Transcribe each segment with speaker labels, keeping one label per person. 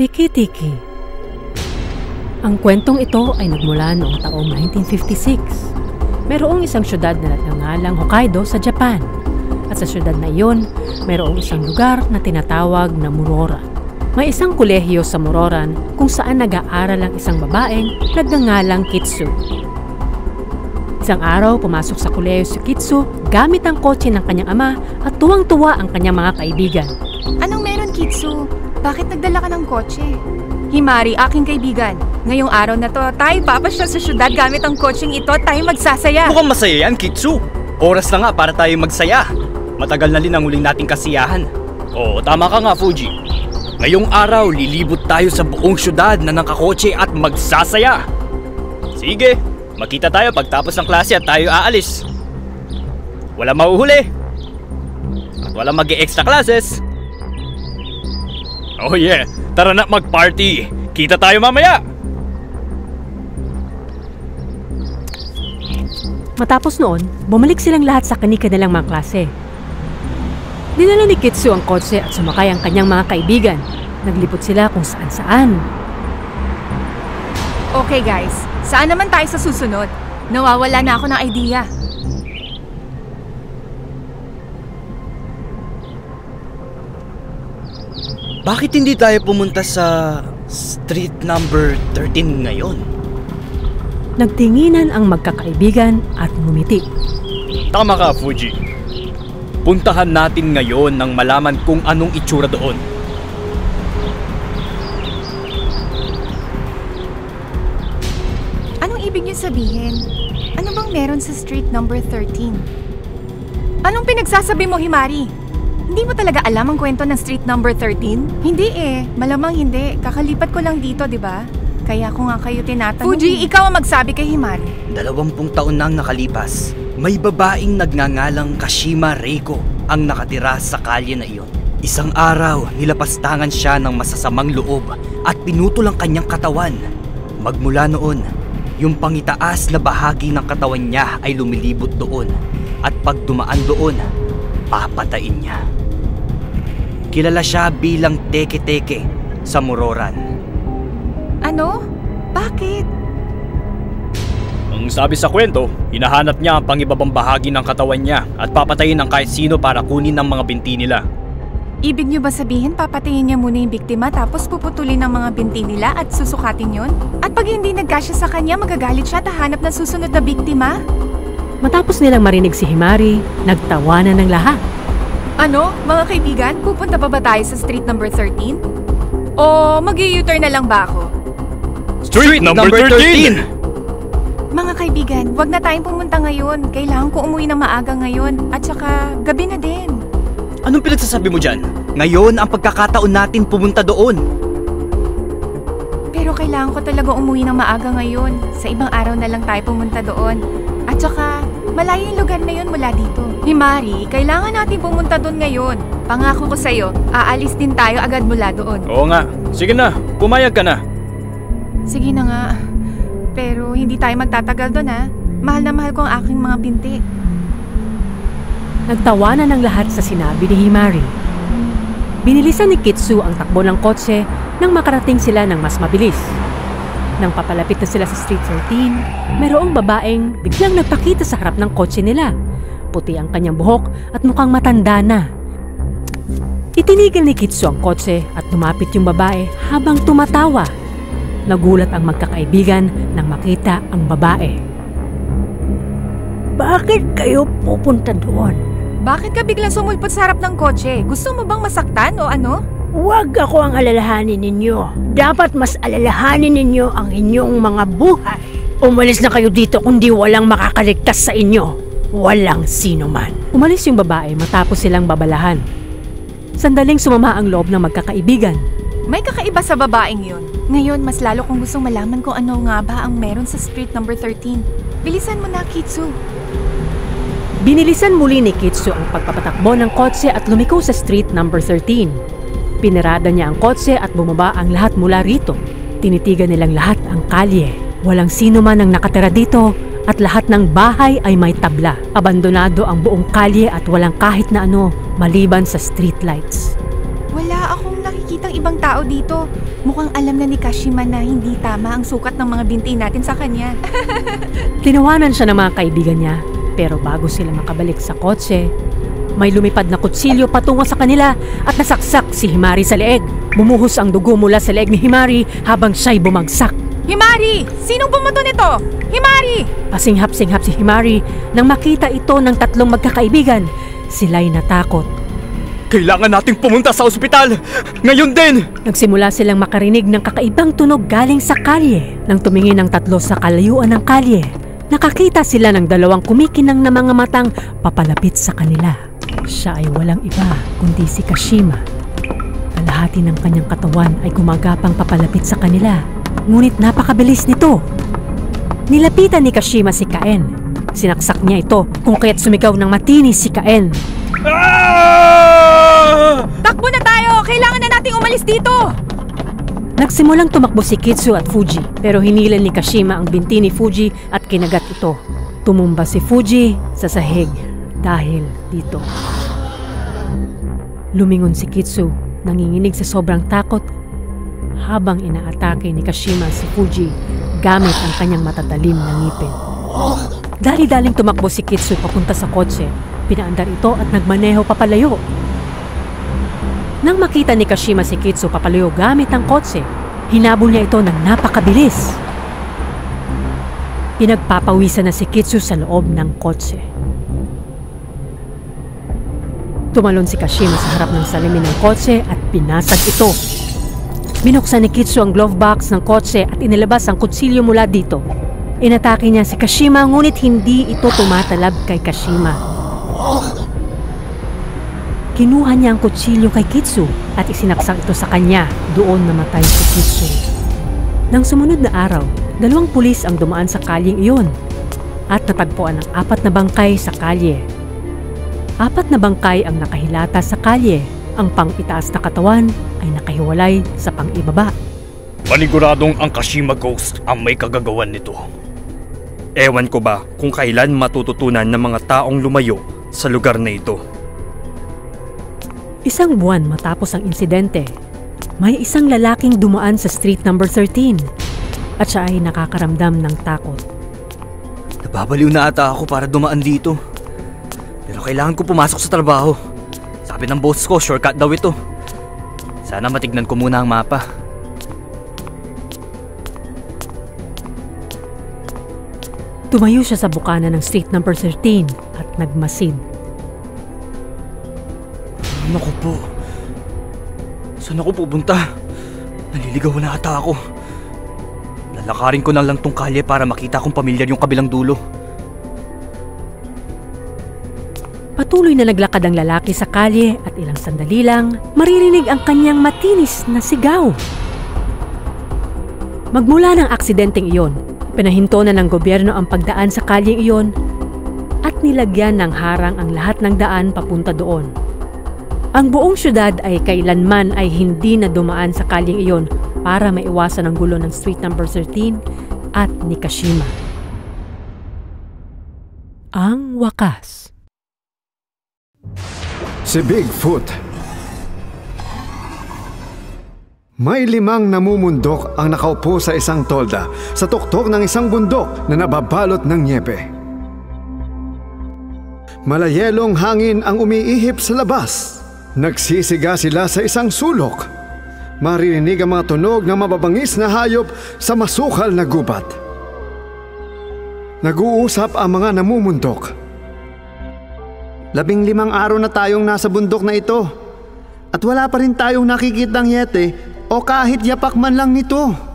Speaker 1: Tiki-tiki. Ang kwentong ito ay nagmula noong taong 1956. Mayroong isang syudad na nagngangalang Hokkaido sa Japan. At sa syudad na iyon, mayroong isang lugar na tinatawag na Murora. May isang kolehiyo sa Muroran kung saan nag-aaral ang isang babaeng nagngangalang Kitsu. Isang araw, pumasok sa kolehiyo si Kitsu gamit ang kotse ng kanyang ama at tuwang-tuwa ang kanyang mga kaibigan.
Speaker 2: Anong meron, Kitsu? Bakit nagdala ka ng kotse? Himari, aking kaibigan. Ngayong araw na to, tayo papasya sa syudad gamit ang kotseng ito at tayo magsasaya.
Speaker 3: Mukhang masaya yan, Kitsu. Oras na nga para tayo magsaya. Matagal na rin ang huling nating kasiyahan. Oo, tama ka nga, Fuji. Ngayong araw, lilibot tayo sa buong syudad na nakakotse at magsasaya. Sige, makita tayo pagtapos ng klase at tayo aalis. Wala mauhuli. At wala mag extra classes. Oh yeah, tara na mag-party. Kita tayo mamaya.
Speaker 1: Matapos noon, bumalik silang lahat sa kani-kanilang mga klase. Dinala ni Kitsu ang kotse at sumakay ang kanyang mga kaibigan. Naglipot sila kung saan-saan.
Speaker 2: Okay guys, saan naman tayo sa susunod? Nawawala na ako ng idea.
Speaker 3: Bakit hindi tayo pumunta sa street number 13 ngayon?
Speaker 1: Nagtinginan ang magkakaibigan at ngumiti.
Speaker 3: Tama ka, Fuji. Puntahan natin ngayon nang malaman kung anong itsura doon.
Speaker 2: Anong ibig niyo sabihin? Ano bang meron sa street number 13? Anong pinagsasabi mo, Himari? Hindi mo talaga alam ang kwento ng street number 13? Hindi eh. Malamang hindi. Kakalipat ko lang dito, di ba? Kaya ko nga kayo tinatanong. Fuji, ikaw ang magsabi kay Himari.
Speaker 3: Dalawampung taon nang nakalipas, may babaeng nagngangalang Kashima Reiko ang nakatira sa kalye na iyon. Isang araw, nilapastangan siya ng masasamang loob at pinutol ang kanyang katawan. Magmula noon, yung pangitaas na bahagi ng katawan niya ay lumilibot doon at pag dumaan doon, papatayin niya. Kilala siya bilang Teke-Teke sa Mororan.
Speaker 2: Ano? Bakit?
Speaker 3: Ang sabi sa kwento, hinahanap niya ang pangibabang bahagi ng katawan niya at papatayin ng kahit sino para kunin ang mga binti nila.
Speaker 2: Ibig niyo ba sabihin papatayin niya muna yung biktima tapos puputulin ang mga binti nila at susukatin yon? At pag hindi nagkasya sa kanya, magagalit siya at hahanap ng susunod na biktima?
Speaker 1: Matapos nilang marinig si Himari, nagtawanan ng lahat.
Speaker 2: Ano, mga kaibigan, pupunta pa ba tayo sa street number 13? O mag u-turn na lang ba ako?
Speaker 3: Street, number 13!
Speaker 2: Mga kaibigan, wag na tayong pumunta ngayon. Kailangan ko umuwi ng maaga ngayon. At saka, gabi na din.
Speaker 3: Anong pinagsasabi mo dyan? Ngayon ang pagkakataon natin pumunta doon.
Speaker 2: Pero kailangan ko talaga umuwi ng maaga ngayon. Sa ibang araw na lang tayo pumunta doon. At saka, malayo yung lugar na yun mula dito. Himari, kailangan natin pumunta doon ngayon. Pangako ko sa'yo, aalis din tayo agad mula doon.
Speaker 3: Oo nga. Sige na, pumayag ka na.
Speaker 2: Sige na nga. Pero hindi tayo magtatagal doon ha. Mahal na mahal ko ang aking mga binti.
Speaker 1: Nagtawanan ng lahat sa sinabi ni Himari. Binilisan ni Kitsu ang takbo ng kotse nang makarating sila ng mas mabilis. Nang papalapit na sila sa Street 13, mayroong babaeng biglang nagpakita sa harap ng kotse nila. Puti ang kanyang buhok at mukhang matanda na. Itinigil ni Kitsu ang kotse at lumapit yung babae habang tumatawa. Nagulat ang magkakaibigan nang makita ang babae.
Speaker 4: Bakit kayo pupunta doon?
Speaker 2: Bakit ka biglang sumulpot sa harap ng kotse? Gusto mo bang masaktan o ano?
Speaker 4: Huwag ako ang alalahanin ninyo. Dapat mas alalahanin ninyo ang inyong mga buhay. Umalis na kayo dito kundi walang makakaligtas sa inyo. Walang sino man.
Speaker 1: Umalis yung babae matapos silang babalahan. Sandaling sumama ang loob ng magkakaibigan.
Speaker 2: May kakaiba sa babaeng yun. Ngayon, mas lalo kong gustong malaman kung ano nga ba ang meron sa street number 13. Bilisan mo na, Kitsu.
Speaker 1: Binilisan muli ni Kitsu ang pagpapatakbo ng kotse at lumiko sa street number 13. Pinarada niya ang kotse at bumaba ang lahat mula rito. Tinitigan nilang lahat ang kalye. Walang sino man ang nakatira dito at lahat ng bahay ay may tabla. Abandonado ang buong kalye at walang kahit na ano maliban sa street lights.
Speaker 2: Wala akong nakikitang ibang tao dito. Mukhang alam na ni Kashima na hindi tama ang sukat ng mga binti natin sa kanya.
Speaker 1: Tinawanan siya ng mga kaibigan niya, pero bago sila makabalik sa kotse, may lumipad na kutsilyo patungo sa kanila at nasaksak si Himari sa leeg. Bumuhos ang dugo mula sa leeg ni Himari habang siya'y bumagsak.
Speaker 2: Himari! Sinong bumoto nito? Himari!
Speaker 1: Pasinghap-singhap si Himari nang makita ito ng tatlong magkakaibigan. Sila'y natakot.
Speaker 3: Kailangan nating pumunta sa ospital! Ngayon din!
Speaker 1: Nagsimula silang makarinig ng kakaibang tunog galing sa kalye. Nang tumingin ang tatlo sa kalayuan ng kalye, nakakita sila ng dalawang kumikinang na mga matang papalapit sa kanila. Siya ay walang iba kundi si Kashima. Kalahati ng kanyang katawan ay gumagapang papalapit sa kanila. Ngunit napakabilis nito. Nilapitan ni Kashima si Kaen. Sinaksak niya ito kung kaya't sumigaw ng matinis si Kaen.
Speaker 3: Ah!
Speaker 2: Takbo na tayo! Kailangan na nating umalis dito!
Speaker 1: Nagsimulang tumakbo si Kitsu at Fuji pero hinilan ni Kashima ang binti ni Fuji at kinagat ito. Tumumba si Fuji sa sahig dahil dito. Lumingon si Kitsu, nanginginig sa sobrang takot habang inaatake ni Kashima si Fuji gamit ang kanyang matatalim na ngipin. Dali-daling tumakbo si Kitsu papunta sa kotse. Pinaandar ito at nagmaneho papalayo. Nang makita ni Kashima si Kitsu papalayo gamit ang kotse, hinabol niya ito ng napakabilis. Pinagpapawisan na si Kitsu sa loob ng kotse. Tumalon si Kashima sa harap ng salamin ng kotse at pinasag ito. Binuksan ni Kitsu ang glove box ng kotse at inilabas ang kutsilyo mula dito. Inatake niya si Kashima ngunit hindi ito tumatalab kay Kashima. Kinuha niya ang kutsilyo kay Kitsu at isinaksak ito sa kanya. Doon namatay si Kitsu. Nang sumunod na araw, dalawang pulis ang dumaan sa kalyeng iyon at natagpuan ang apat na bangkay sa kalye. Apat na bangkay ang nakahilata sa kalye. Ang pang-itaas na katawan ay nakahiwalay sa pang-ibaba.
Speaker 3: Paniguradong ang Kashima Ghost ang may kagagawan nito. Ewan ko ba kung kailan matututunan ng mga taong lumayo sa lugar na ito.
Speaker 1: Isang buwan matapos ang insidente, may isang lalaking dumaan sa street number 13 at siya ay nakakaramdam ng takot.
Speaker 3: Nababaliw na ata ako para dumaan dito. Pero kailangan ko pumasok sa trabaho. Sabi ng boss ko, shortcut daw ito. Sana matignan ko muna ang mapa.
Speaker 1: Tumayo siya sa bukana ng street number 13 at nagmasid.
Speaker 3: Ano ko po? Saan ako pupunta? Naliligaw na ata ako. Lalakarin ko na lang tong kalye para makita kong pamilyar yung kabilang dulo.
Speaker 1: Patuloy na naglakad ang lalaki sa kalye at ilang sandali lang, maririnig ang kanyang matinis na sigaw. Magmula ng aksidenteng iyon, pinahinto na ng gobyerno ang pagdaan sa kalyeng iyon at nilagyan ng harang ang lahat ng daan papunta doon. Ang buong syudad ay kailanman ay hindi na dumaan sa kalyeng iyon para maiwasan ang gulo ng street number 13 at Nikashima. Ang wakas.
Speaker 5: Si Bigfoot. May limang namumundok ang nakaupo sa isang tolda sa tuktok ng isang bundok na nababalot ng niebe. Malayelong hangin ang umiihip sa labas. Nagsisiga sila sa isang sulok. Maririnig ang mga tunog ng mababangis na hayop sa masukal na gubat. Nag-uusap ang mga namumundok. Labing limang araw na tayong nasa bundok na ito. At wala pa rin tayong nakikitang yete o kahit yapak man lang nito.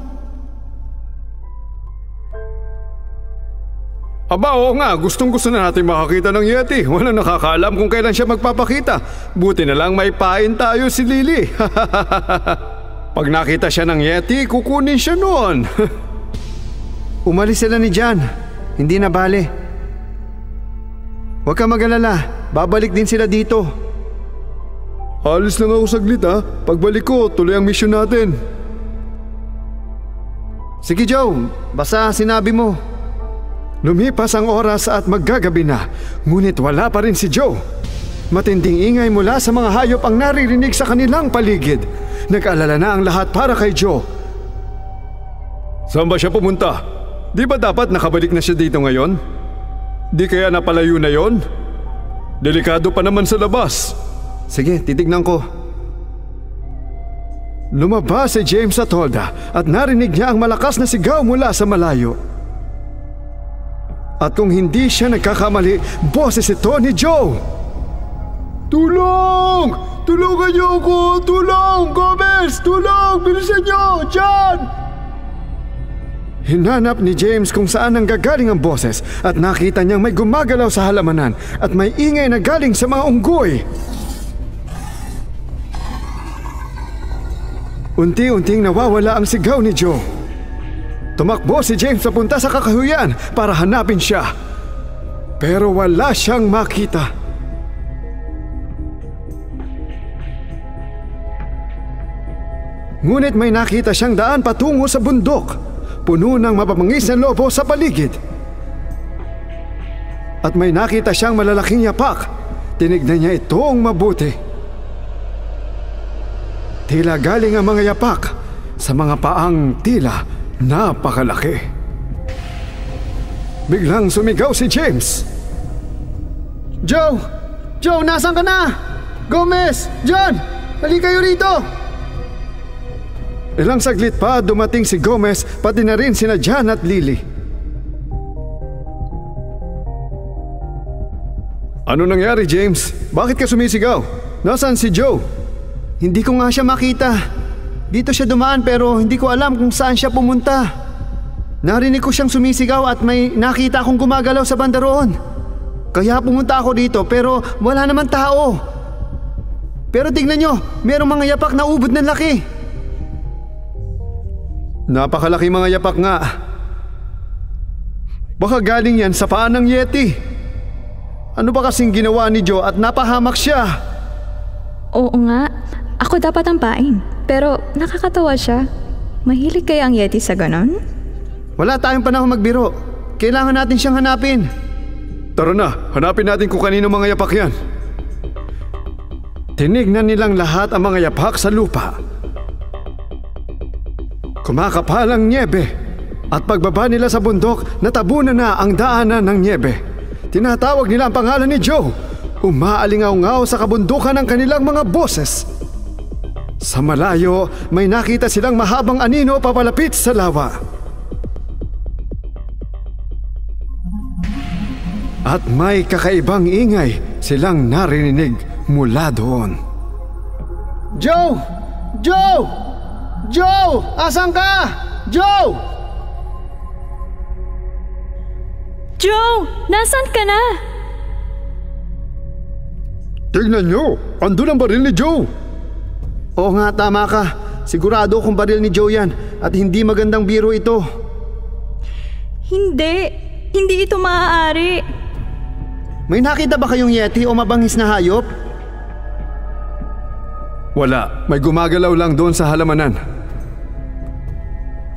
Speaker 5: Aba oo nga, gustong gusto na natin makakita ng Yeti. Walang nakakaalam kung kailan siya magpapakita. Buti na lang may pain tayo si Lily. Pag nakita siya ng Yeti, kukunin siya noon. Umalis sila ni Jan. Hindi na bale. Huwag ka mag-alala. Babalik din sila dito. Alis lang ako saglit ha. Pagbalik ko, tuloy ang mission natin. Sige Joe, basta sinabi mo. Lumipas ang oras at maggagabi na, ngunit wala pa rin si Joe. Matinding ingay mula sa mga hayop ang naririnig sa kanilang paligid. Nag-alala na ang lahat para kay Joe. Saan ba siya pumunta? Di ba dapat nakabalik na siya dito ngayon? Di kaya napalayo na yon? Delikado pa naman sa labas. Sige, titignan ko. Lumabas si James at Holda at narinig niya ang malakas na sigaw mula sa malayo. At kung hindi siya nagkakamali, boses ito ni Joe. Tulong! Tulungan niyo ako! Tulong! Gomez! Tulong! Bilisan niyo! Diyan! Hinanap ni James kung saan ang gagaling ang boses at nakita niyang may gumagalaw sa halamanan at may ingay na galing sa mga unggoy. Unti-unting nawawala ang sigaw ni Joe. Tumakbo si James papunta sa kakahuyan para hanapin siya. Pero wala siyang makita. Ngunit may nakita siyang daan patungo sa bundok. Puno ng mapamangis na lobo sa paligid. At may nakita siyang malalaking yapak. Tinignan niya itong mabuti. Tila galing ang mga yapak sa mga paang tila napakalaki. Biglang sumigaw si James. Joe! Joe, nasan ka na? Gomez! John! Halika kayo rito! Ilang saglit pa dumating si Gomez pati na rin sina John at Lily. Ano nangyari, James? Bakit ka sumisigaw? Nasaan si Joe?
Speaker 6: Hindi ko nga siya makita. Dito siya dumaan pero hindi ko alam kung saan siya pumunta. Narinig ko siyang sumisigaw at may nakita akong gumagalaw sa banda roon. Kaya pumunta ako dito pero wala naman tao. Pero tignan nyo, merong mga yapak na ubod ng laki.
Speaker 5: Napakalaki mga yapak nga. Baka galing yan sa paan ng Yeti. Ano ba kasing ginawa ni Joe at napahamak siya?
Speaker 7: Oo nga, ako dapat ang pain. Pero nakakatawa siya. Mahilig kaya ang Yeti sa ganon?
Speaker 6: Wala tayong panahon magbiro. Kailangan natin siyang hanapin.
Speaker 5: Tara na, hanapin natin kung kanino mga yapak yan. Tinignan nilang lahat ang mga yapak sa lupa. Kumakapal ang niebe at pagbaba nila sa bundok, natabunan na ang daanan ng niebe. Tinatawag nila ang pangalan ni Joe. Umaalingaw-ngaw sa kabundukan ng kanilang mga boses. Sa malayo, may nakita silang mahabang anino papalapit sa lawa. At may kakaibang ingay silang narinig mula doon.
Speaker 6: Joe! Joe! Joe! Asan ka? Joe!
Speaker 7: Joe! Nasaan ka na?
Speaker 5: Tignan nyo! Andun ang baril ni Joe!
Speaker 6: Oo nga, tama ka. Sigurado kung baril ni Joe yan at hindi magandang biro ito.
Speaker 7: Hindi. Hindi ito maaari.
Speaker 6: May nakita ba kayong yeti o mabangis na hayop?
Speaker 5: Wala, may gumagalaw lang doon sa halamanan.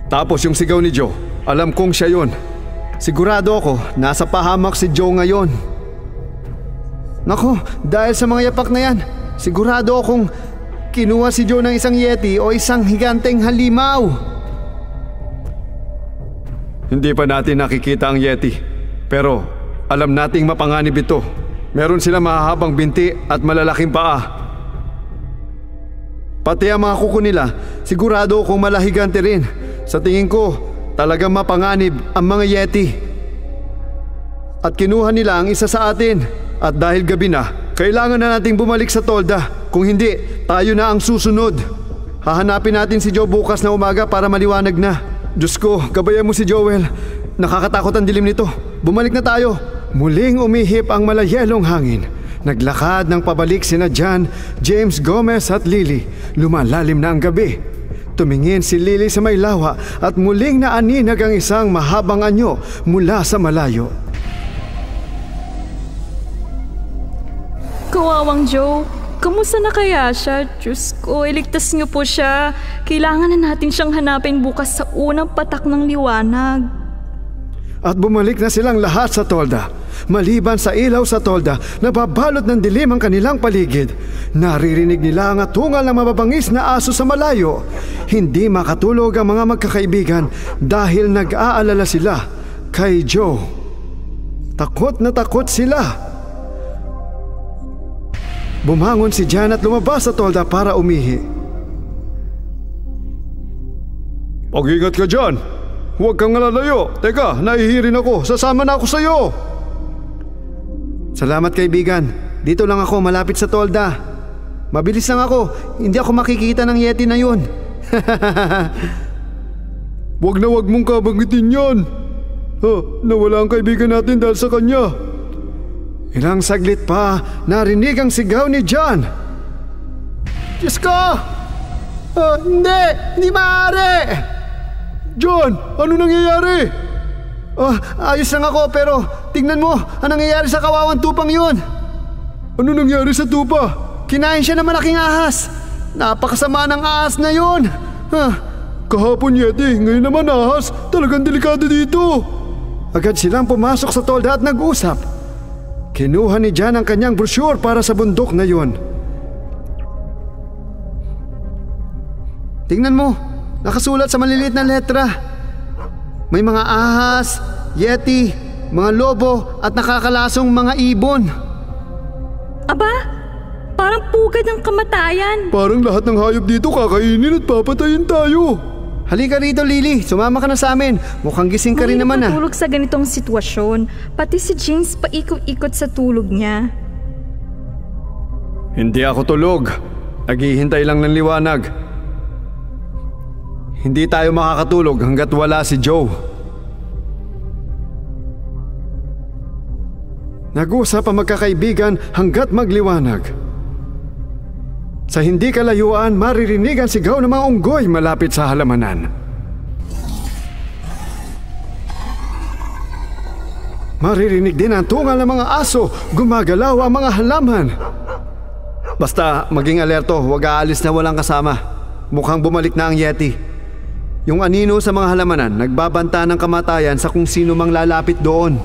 Speaker 5: Tapos yung sigaw ni Joe, alam kong siya yon.
Speaker 6: Sigurado ako, nasa pahamak si Joe ngayon. Nako, dahil sa mga yapak na yan, sigurado akong kinuha si Joe ng isang yeti o isang higanteng halimaw.
Speaker 5: Hindi pa natin nakikita ang Yeti. Pero alam nating mapanganib ito. Meron silang mahahabang binti at malalaking paa.
Speaker 6: Pati ang mga kuko nila, sigurado akong malahigante rin. Sa tingin ko, talagang mapanganib ang mga yeti. At kinuha nila ang isa sa atin. At dahil gabi na, kailangan na nating bumalik sa tolda. Kung hindi, tayo na ang susunod. Hahanapin natin si Joe bukas na umaga para maliwanag na. Diyos ko, gabayan mo si Joel. Nakakatakot ang dilim nito. Bumalik na tayo. Muling umihip ang malayelong hangin. Naglakad ng pabalik sina John, James Gomez at Lily. Lumalalim na ang gabi. Tumingin si Lily sa may lawa at muling naaninag ang isang mahabang anyo mula sa malayo.
Speaker 7: Kawawang Joe, kamusta na kaya siya? Diyos ko, iligtas niyo po siya. Kailangan na natin siyang hanapin bukas sa unang patak ng liwanag.
Speaker 5: At bumalik na silang lahat sa tolda. Maliban sa ilaw sa tolda, nababalot ng dilim ang kanilang paligid. Naririnig nila ang atungal ng mababangis na aso sa malayo. Hindi makatulog ang mga magkakaibigan dahil nag-aalala sila kay Joe. Takot na takot sila. Bumangon si Jan at lumabas sa tolda para umihi.
Speaker 8: Pag-ingat ka dyan. Huwag kang lalayo. Teka, nahihirin ako. Sasama na ako sa'yo.
Speaker 5: Salamat kaibigan. Dito lang ako malapit sa tolda. Mabilis lang ako. Hindi ako makikita ng Yeti na yun.
Speaker 8: Huwag na huwag mong kabanggitin yan. Ha, nawala ang kaibigan natin dahil sa kanya.
Speaker 5: Ilang saglit pa, narinig ang sigaw ni John. Diyos ko! Oh, hindi! Hindi maaari!
Speaker 8: John, ano nangyayari?
Speaker 5: Oh, ayos lang ako pero tingnan mo, ang nangyayari sa kawawang tupang yun.
Speaker 8: Ano nangyari sa tupa?
Speaker 5: Kinain siya ng malaking ahas. Napakasama ng ahas na yun. Huh.
Speaker 8: Kahapon Yeti, ngayon naman ahas. Talagang delikado dito.
Speaker 5: Agad silang pumasok sa tolda at nag-usap. Kinuha ni Jan ang kanyang brochure para sa bundok na yun. Tingnan mo, nakasulat sa maliliit na letra. May mga ahas, yeti, mga lobo at nakakalasong mga ibon.
Speaker 9: Aba, parang pugad ng kamatayan.
Speaker 8: Parang lahat ng hayop dito kakainin at papatayin tayo.
Speaker 5: Halika rito, Lily. Sumama ka na sa amin. Mukhang gising ka rin
Speaker 9: Mahirap
Speaker 5: naman ah.
Speaker 9: matulog sa ganitong sitwasyon. Pati si James paikot-ikot sa tulog niya.
Speaker 5: Hindi ako tulog. Naghihintay lang ng liwanag. Hindi tayo makakatulog hanggat wala si Joe. Nag-usap ang magkakaibigan hanggat magliwanag. Sa hindi kalayuan, maririnig ang sigaw ng mga unggoy malapit sa halamanan. Maririnig din ang tungal ng mga aso, gumagalaw ang mga halaman. Basta maging alerto, huwag aalis na walang kasama. Mukhang bumalik na ang Yeti. Yung anino sa mga halamanan, nagbabanta ng kamatayan sa kung sino mang lalapit doon.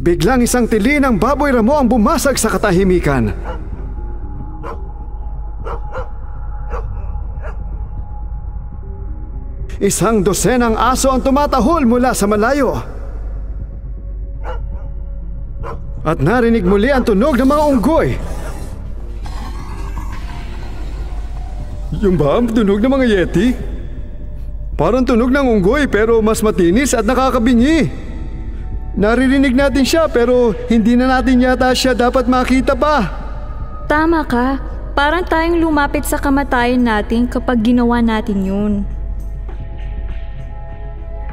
Speaker 5: Biglang isang tili ng baboy ramo ang bumasag sa katahimikan. Isang dosenang aso ang tumatahol mula sa malayo. At narinig muli ang tunog ng mga unggoy.
Speaker 8: Yung ba ang tunog ng mga Yeti? Parang tunog ng unggoy pero mas matinis at nakakabingi. Naririnig natin siya pero hindi na natin yata siya dapat makita pa.
Speaker 9: Tama ka. Parang tayong lumapit sa kamatayan natin kapag ginawa natin yun.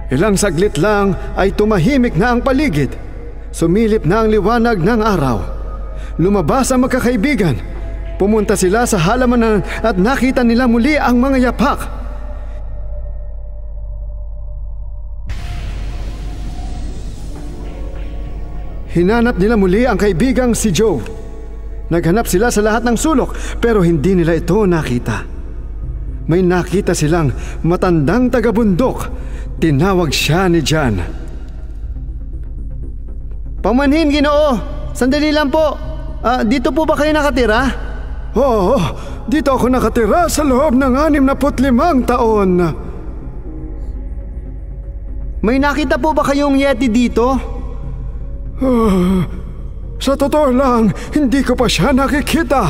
Speaker 5: Ilang saglit lang ay tumahimik na ang paligid. Sumilip na ang liwanag ng araw. Lumabas ang magkakaibigan. Pumunta sila sa halamanan at nakita nila muli ang mga yapak. Hinanap nila muli ang kaibigang si Joe. Naghanap sila sa lahat ng sulok pero hindi nila ito nakita. May nakita silang matandang tagabundok. Tinawag siya ni Jan. Pamanhin, Ginoo! Sandali lang po. Ah, dito po ba kayo nakatira? Oo, dito ako nakatira sa loob ng anim na putlimang taon. May nakita po ba kayong yeti dito? Ah, sa totoo lang, hindi ko pa siya nakikita.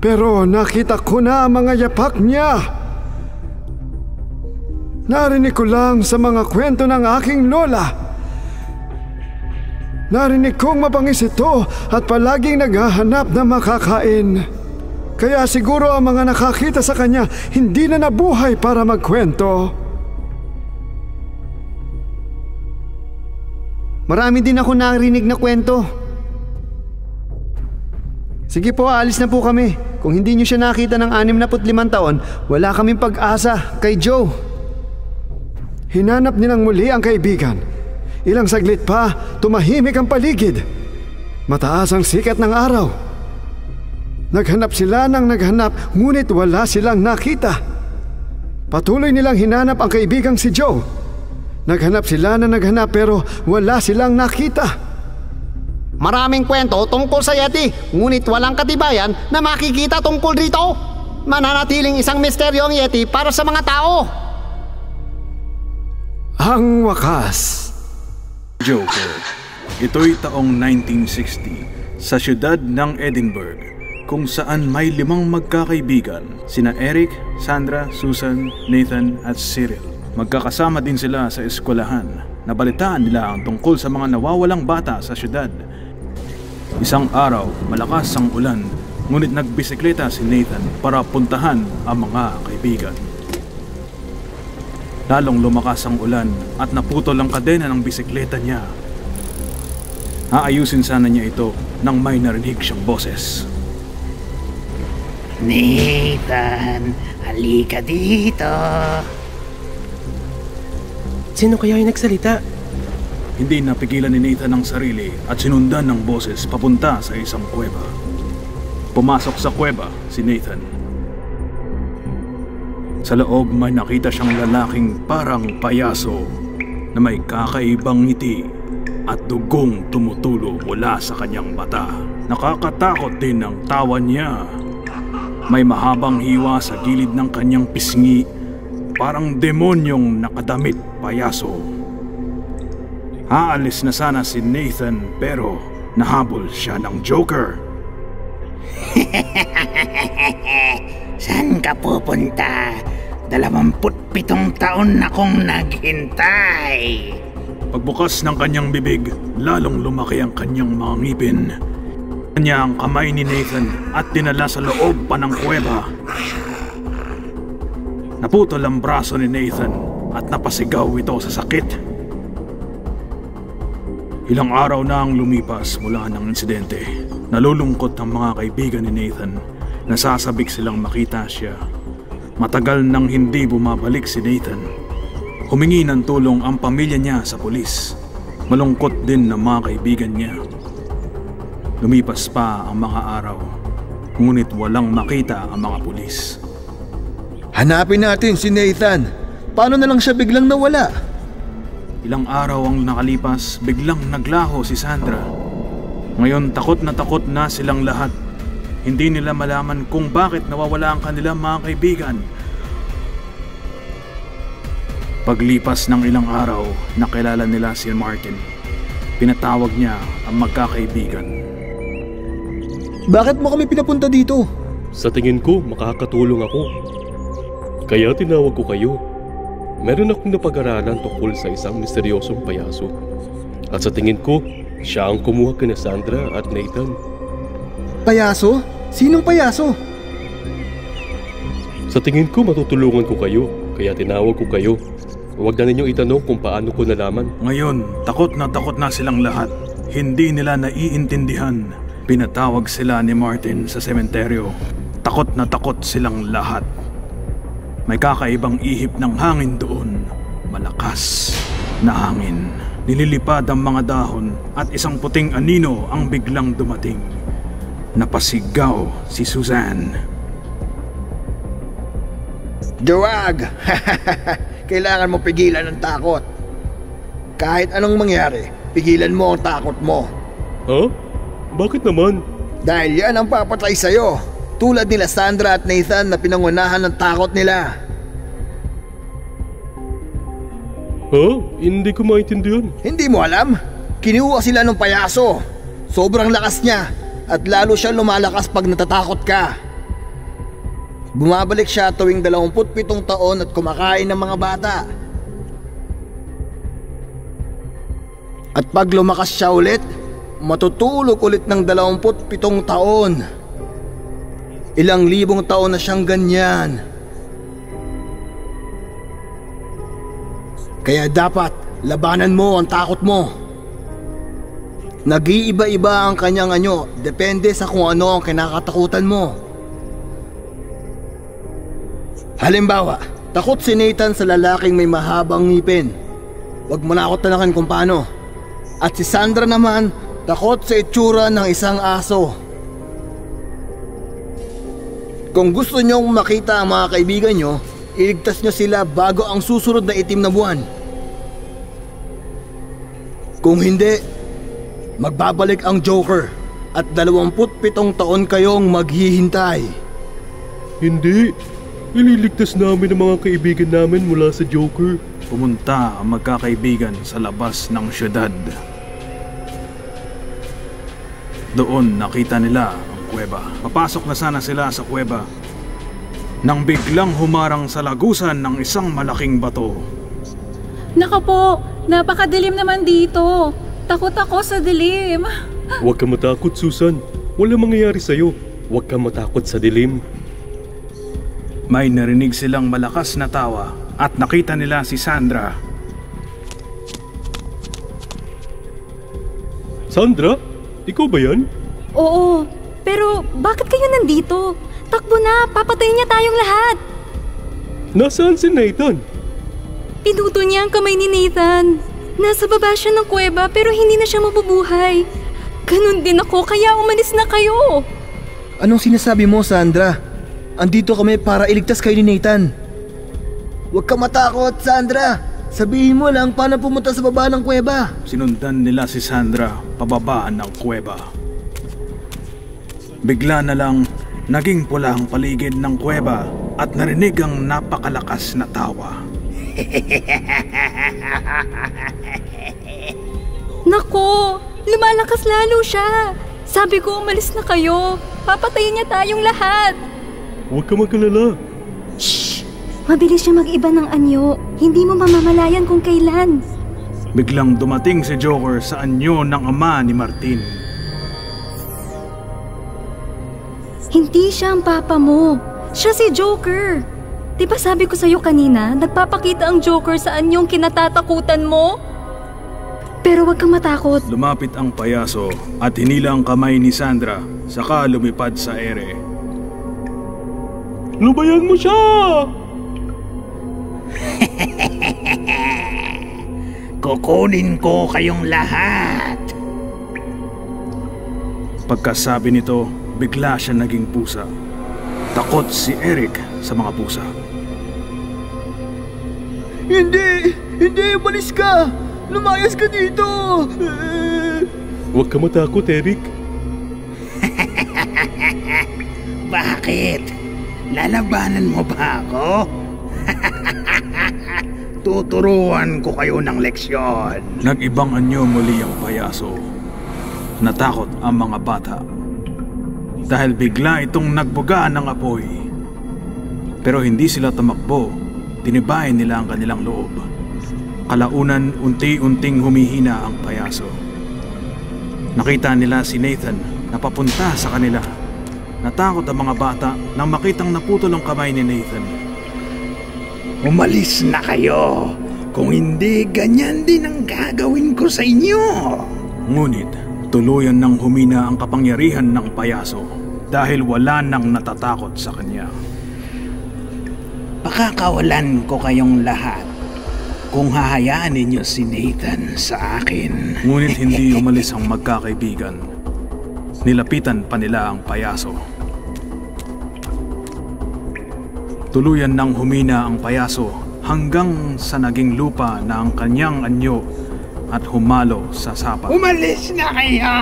Speaker 5: Pero nakita ko na ang mga yapak niya. Narinig ko lang sa mga kwento ng aking lola. Narinig kong mapangis ito at palaging naghahanap na makakain. Kaya siguro ang mga nakakita sa kanya hindi na nabuhay para magkwento. Marami din ako narinig na kwento. Sige po, alis na po kami. Kung hindi niyo siya nakita ng 65 taon, wala kaming pag-asa kay Joe. Hinanap nilang muli ang kaibigan. Ilang saglit pa, tumahimik ang paligid. Mataas ang sikat ng araw. Naghanap sila ng naghanap, ngunit wala silang nakita. Patuloy nilang hinanap ang kaibigang si Joe. Naghanap sila na naghanap pero wala silang nakita.
Speaker 10: Maraming kwento tungkol sa Yeti, ngunit walang katibayan na makikita tungkol rito. Mananatiling isang misteryo ang Yeti para sa mga tao.
Speaker 5: Ang wakas.
Speaker 11: Joker. Ito'y taong 1960 sa siyudad ng Edinburgh kung saan may limang magkakaibigan, sina Eric, Sandra, Susan, Nathan at Cyril. Magkakasama din sila sa eskwelahan. Nabalitaan nila ang tungkol sa mga nawawalang bata sa siyudad. Isang araw, malakas ang ulan, ngunit nagbisikleta si Nathan para puntahan ang mga kaibigan. Lalong lumakas ang ulan at naputol ang kadena ng bisikleta niya. Aayusin sana niya ito nang may narinig siyang boses.
Speaker 12: Nathan, halika dito.
Speaker 13: Sino kaya yung nagsalita?
Speaker 11: Hindi napigilan ni Nathan ang sarili at sinundan ng boses papunta sa isang kuweba. Pumasok sa kuweba si Nathan. Sa loob may nakita siyang lalaking parang payaso na may kakaibang ngiti at dugong tumutulo mula sa kanyang mata. Nakakatakot din ang tawa niya. May mahabang hiwa sa gilid ng kanyang pisngi, parang demonyong nakadamit payaso. Aalis na sana si Nathan pero nahabol siya ng Joker.
Speaker 12: Saan ka pupunta? Dalawamput pitong taon na kong naghintay.
Speaker 11: Pagbukas ng kanyang bibig, lalong lumaki ang kanyang mga ngipin. Kanya ang kamay ni Nathan at dinala sa loob pa ng kuweba. Naputol ang braso ni Nathan at napasigaw ito sa sakit. Ilang araw na ang lumipas mula ng insidente. Nalulungkot ang mga kaibigan ni Nathan. Nasasabik silang makita siya. Matagal nang hindi bumabalik si Nathan. Humingi ng tulong ang pamilya niya sa pulis. Malungkot din ng mga kaibigan niya. Lumipas pa ang mga araw, ngunit walang makita ang mga pulis.
Speaker 14: Hanapin natin si Nathan. Paano na lang siya biglang nawala?
Speaker 11: Ilang araw ang nakalipas, biglang naglaho si Sandra. Ngayon takot na takot na silang lahat. Hindi nila malaman kung bakit nawawala ang kanilang mga kaibigan. Paglipas ng ilang araw, nakilala nila si Martin. Pinatawag niya ang magkakaibigan.
Speaker 14: Bakit mo kami pinapunta dito?
Speaker 15: Sa tingin ko, makakatulong ako. Kaya tinawag ko kayo. Meron akong napag-aralan tungkol sa isang misteryosong payaso. At sa tingin ko, siya ang kumuha kina Sandra at Nathan.
Speaker 14: Payaso? Sinong payaso?
Speaker 15: Sa tingin ko, matutulungan ko kayo. Kaya tinawag ko kayo. Huwag na ninyong itanong kung paano ko nalaman.
Speaker 11: Ngayon, takot na takot na silang lahat. Hindi nila naiintindihan. Pinatawag sila ni Martin sa sementeryo. Takot na takot silang lahat. May kakaibang ihip ng hangin doon. Malakas na hangin. Nililipad ang mga dahon at isang puting anino ang biglang dumating. Napasigaw si Suzanne.
Speaker 14: Duwag! Kailangan mo pigilan ang takot. Kahit anong mangyari, pigilan mo ang takot mo.
Speaker 15: Huh? Bakit naman?
Speaker 14: Dahil yan ang papatay sa'yo. Tulad nila Sandra at Nathan na pinangunahan ng takot nila.
Speaker 15: Huh? Hindi ko maintindihan.
Speaker 14: Hindi mo alam? Kinuha sila ng payaso. Sobrang lakas niya at lalo siya lumalakas pag natatakot ka. Bumabalik siya tuwing 27 taon at kumakain ng mga bata. At pag lumakas siya ulit, matutulog ulit ng 27 taon. Ilang libong taon na siyang ganyan. Kaya dapat labanan mo ang takot mo. Nag-iiba-iba ang kanyang anyo, depende sa kung ano ang kinakatakutan mo. Halimbawa, takot si Nathan sa lalaking may mahabang ngipin. Huwag mo na ako tanakan kung paano. At si Sandra naman, takot sa itsura ng isang aso. Kung gusto nyong makita ang mga kaibigan nyo, iligtas nyo sila bago ang susunod na itim na buwan. Kung hindi, magbabalik ang Joker at 27 taon kayong maghihintay.
Speaker 15: Hindi. Ililigtas namin ang mga kaibigan namin mula sa Joker.
Speaker 11: Pumunta ang magkakaibigan sa labas ng syudad. Doon nakita nila ang kuweba. Papasok na sana sila sa kuweba nang biglang humarang sa lagusan ng isang malaking bato.
Speaker 16: Naka po, napakadilim naman dito. Takot ako sa dilim.
Speaker 15: Huwag kang matakot, Susan. Wala mangyayari sa'yo. Huwag kang matakot sa dilim.
Speaker 11: May narinig silang malakas na tawa at nakita nila si Sandra.
Speaker 15: Sandra? Ikaw ba yan?
Speaker 7: Oo, pero bakit kayo nandito? Takbo na, papatayin niya tayong lahat.
Speaker 15: Nasaan si Nathan?
Speaker 7: Pinuto niya ang kamay ni Nathan. Nasa baba siya ng kuweba pero hindi na siya mabubuhay. Ganon din ako kaya umalis na kayo.
Speaker 14: Anong sinasabi mo, Sandra? Andito kami para iligtas kayo ni Nathan. Huwag ka matakot, Sandra. Sabihin mo lang paano pumunta sa baba ng kuweba.
Speaker 11: Sinundan nila si Sandra pababa ng kuweba. Bigla na lang naging pula ang paligid ng kuweba at narinig ang napakalakas na tawa.
Speaker 7: Nako, lumalakas lalo siya. Sabi ko umalis na kayo. Papatayin niya tayong lahat.
Speaker 15: Huwag ka magkalala.
Speaker 7: Mabilis siya mag-iba ng anyo. Hindi mo mamamalayan kung kailan.
Speaker 11: Biglang dumating si Joker sa anyo ng ama ni Martin.
Speaker 7: Hindi siya ang papa mo. Siya si Joker. Di ba sabi ko sa'yo kanina, nagpapakita ang Joker sa anyong kinatatakutan mo? Pero wag kang matakot.
Speaker 11: Lumapit ang payaso at hinila ang kamay ni Sandra saka lumipad sa ere.
Speaker 15: Lubayan mo siya!
Speaker 12: Kukunin ko kayong lahat.
Speaker 11: Pagkasabi nito, bigla siya naging pusa. Takot si Eric sa mga pusa.
Speaker 14: Hindi! Hindi! Umalis ka! Lumayas ka dito!
Speaker 15: Huwag ka matakot, Eric.
Speaker 12: Bakit? Lalabanan mo ba ako? Tuturuan ko kayo ng leksyon.
Speaker 11: Nag-ibang anyo muli ang payaso. Natakot ang mga bata. Dahil bigla itong nagbuga ng apoy. Pero hindi sila tumakbo. Tinibayan nila ang kanilang loob. Kalaunan, unti-unting humihina ang payaso. Nakita nila si Nathan na papunta sa kanila. Natakot ang mga bata nang makitang naputol ang kamay ni Nathan.
Speaker 12: Umalis na kayo. Kung hindi, ganyan din ang gagawin ko sa inyo.
Speaker 11: Ngunit, tuluyan nang humina ang kapangyarihan ng payaso dahil wala nang natatakot sa kanya.
Speaker 12: Pakakawalan ko kayong lahat kung hahayaan ninyo si Nathan sa akin.
Speaker 11: Ngunit hindi umalis ang magkakaibigan. Nilapitan pa nila ang payaso. Tuluyan nang humina ang payaso hanggang sa naging lupa na ang kanyang anyo at humalo sa sapa.
Speaker 12: Umalis na kayo!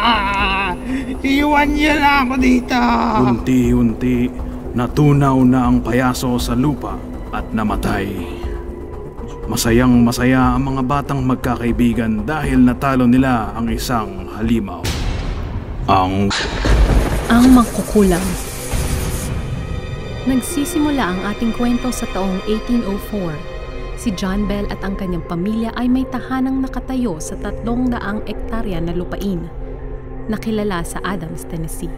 Speaker 12: Iwan niyo na ako dito!
Speaker 11: Unti-unti, natunaw na ang payaso sa lupa at namatay. Masayang masaya ang mga batang magkakaibigan dahil natalo nila ang isang halimaw. Ang...
Speaker 17: Ang mangkukulam. Nagsisimula ang ating kwento sa taong 1804. Si John Bell at ang kanyang pamilya ay may tahanang nakatayo sa tatlong daang ektarya na lupain, nakilala sa Adams, Tennessee.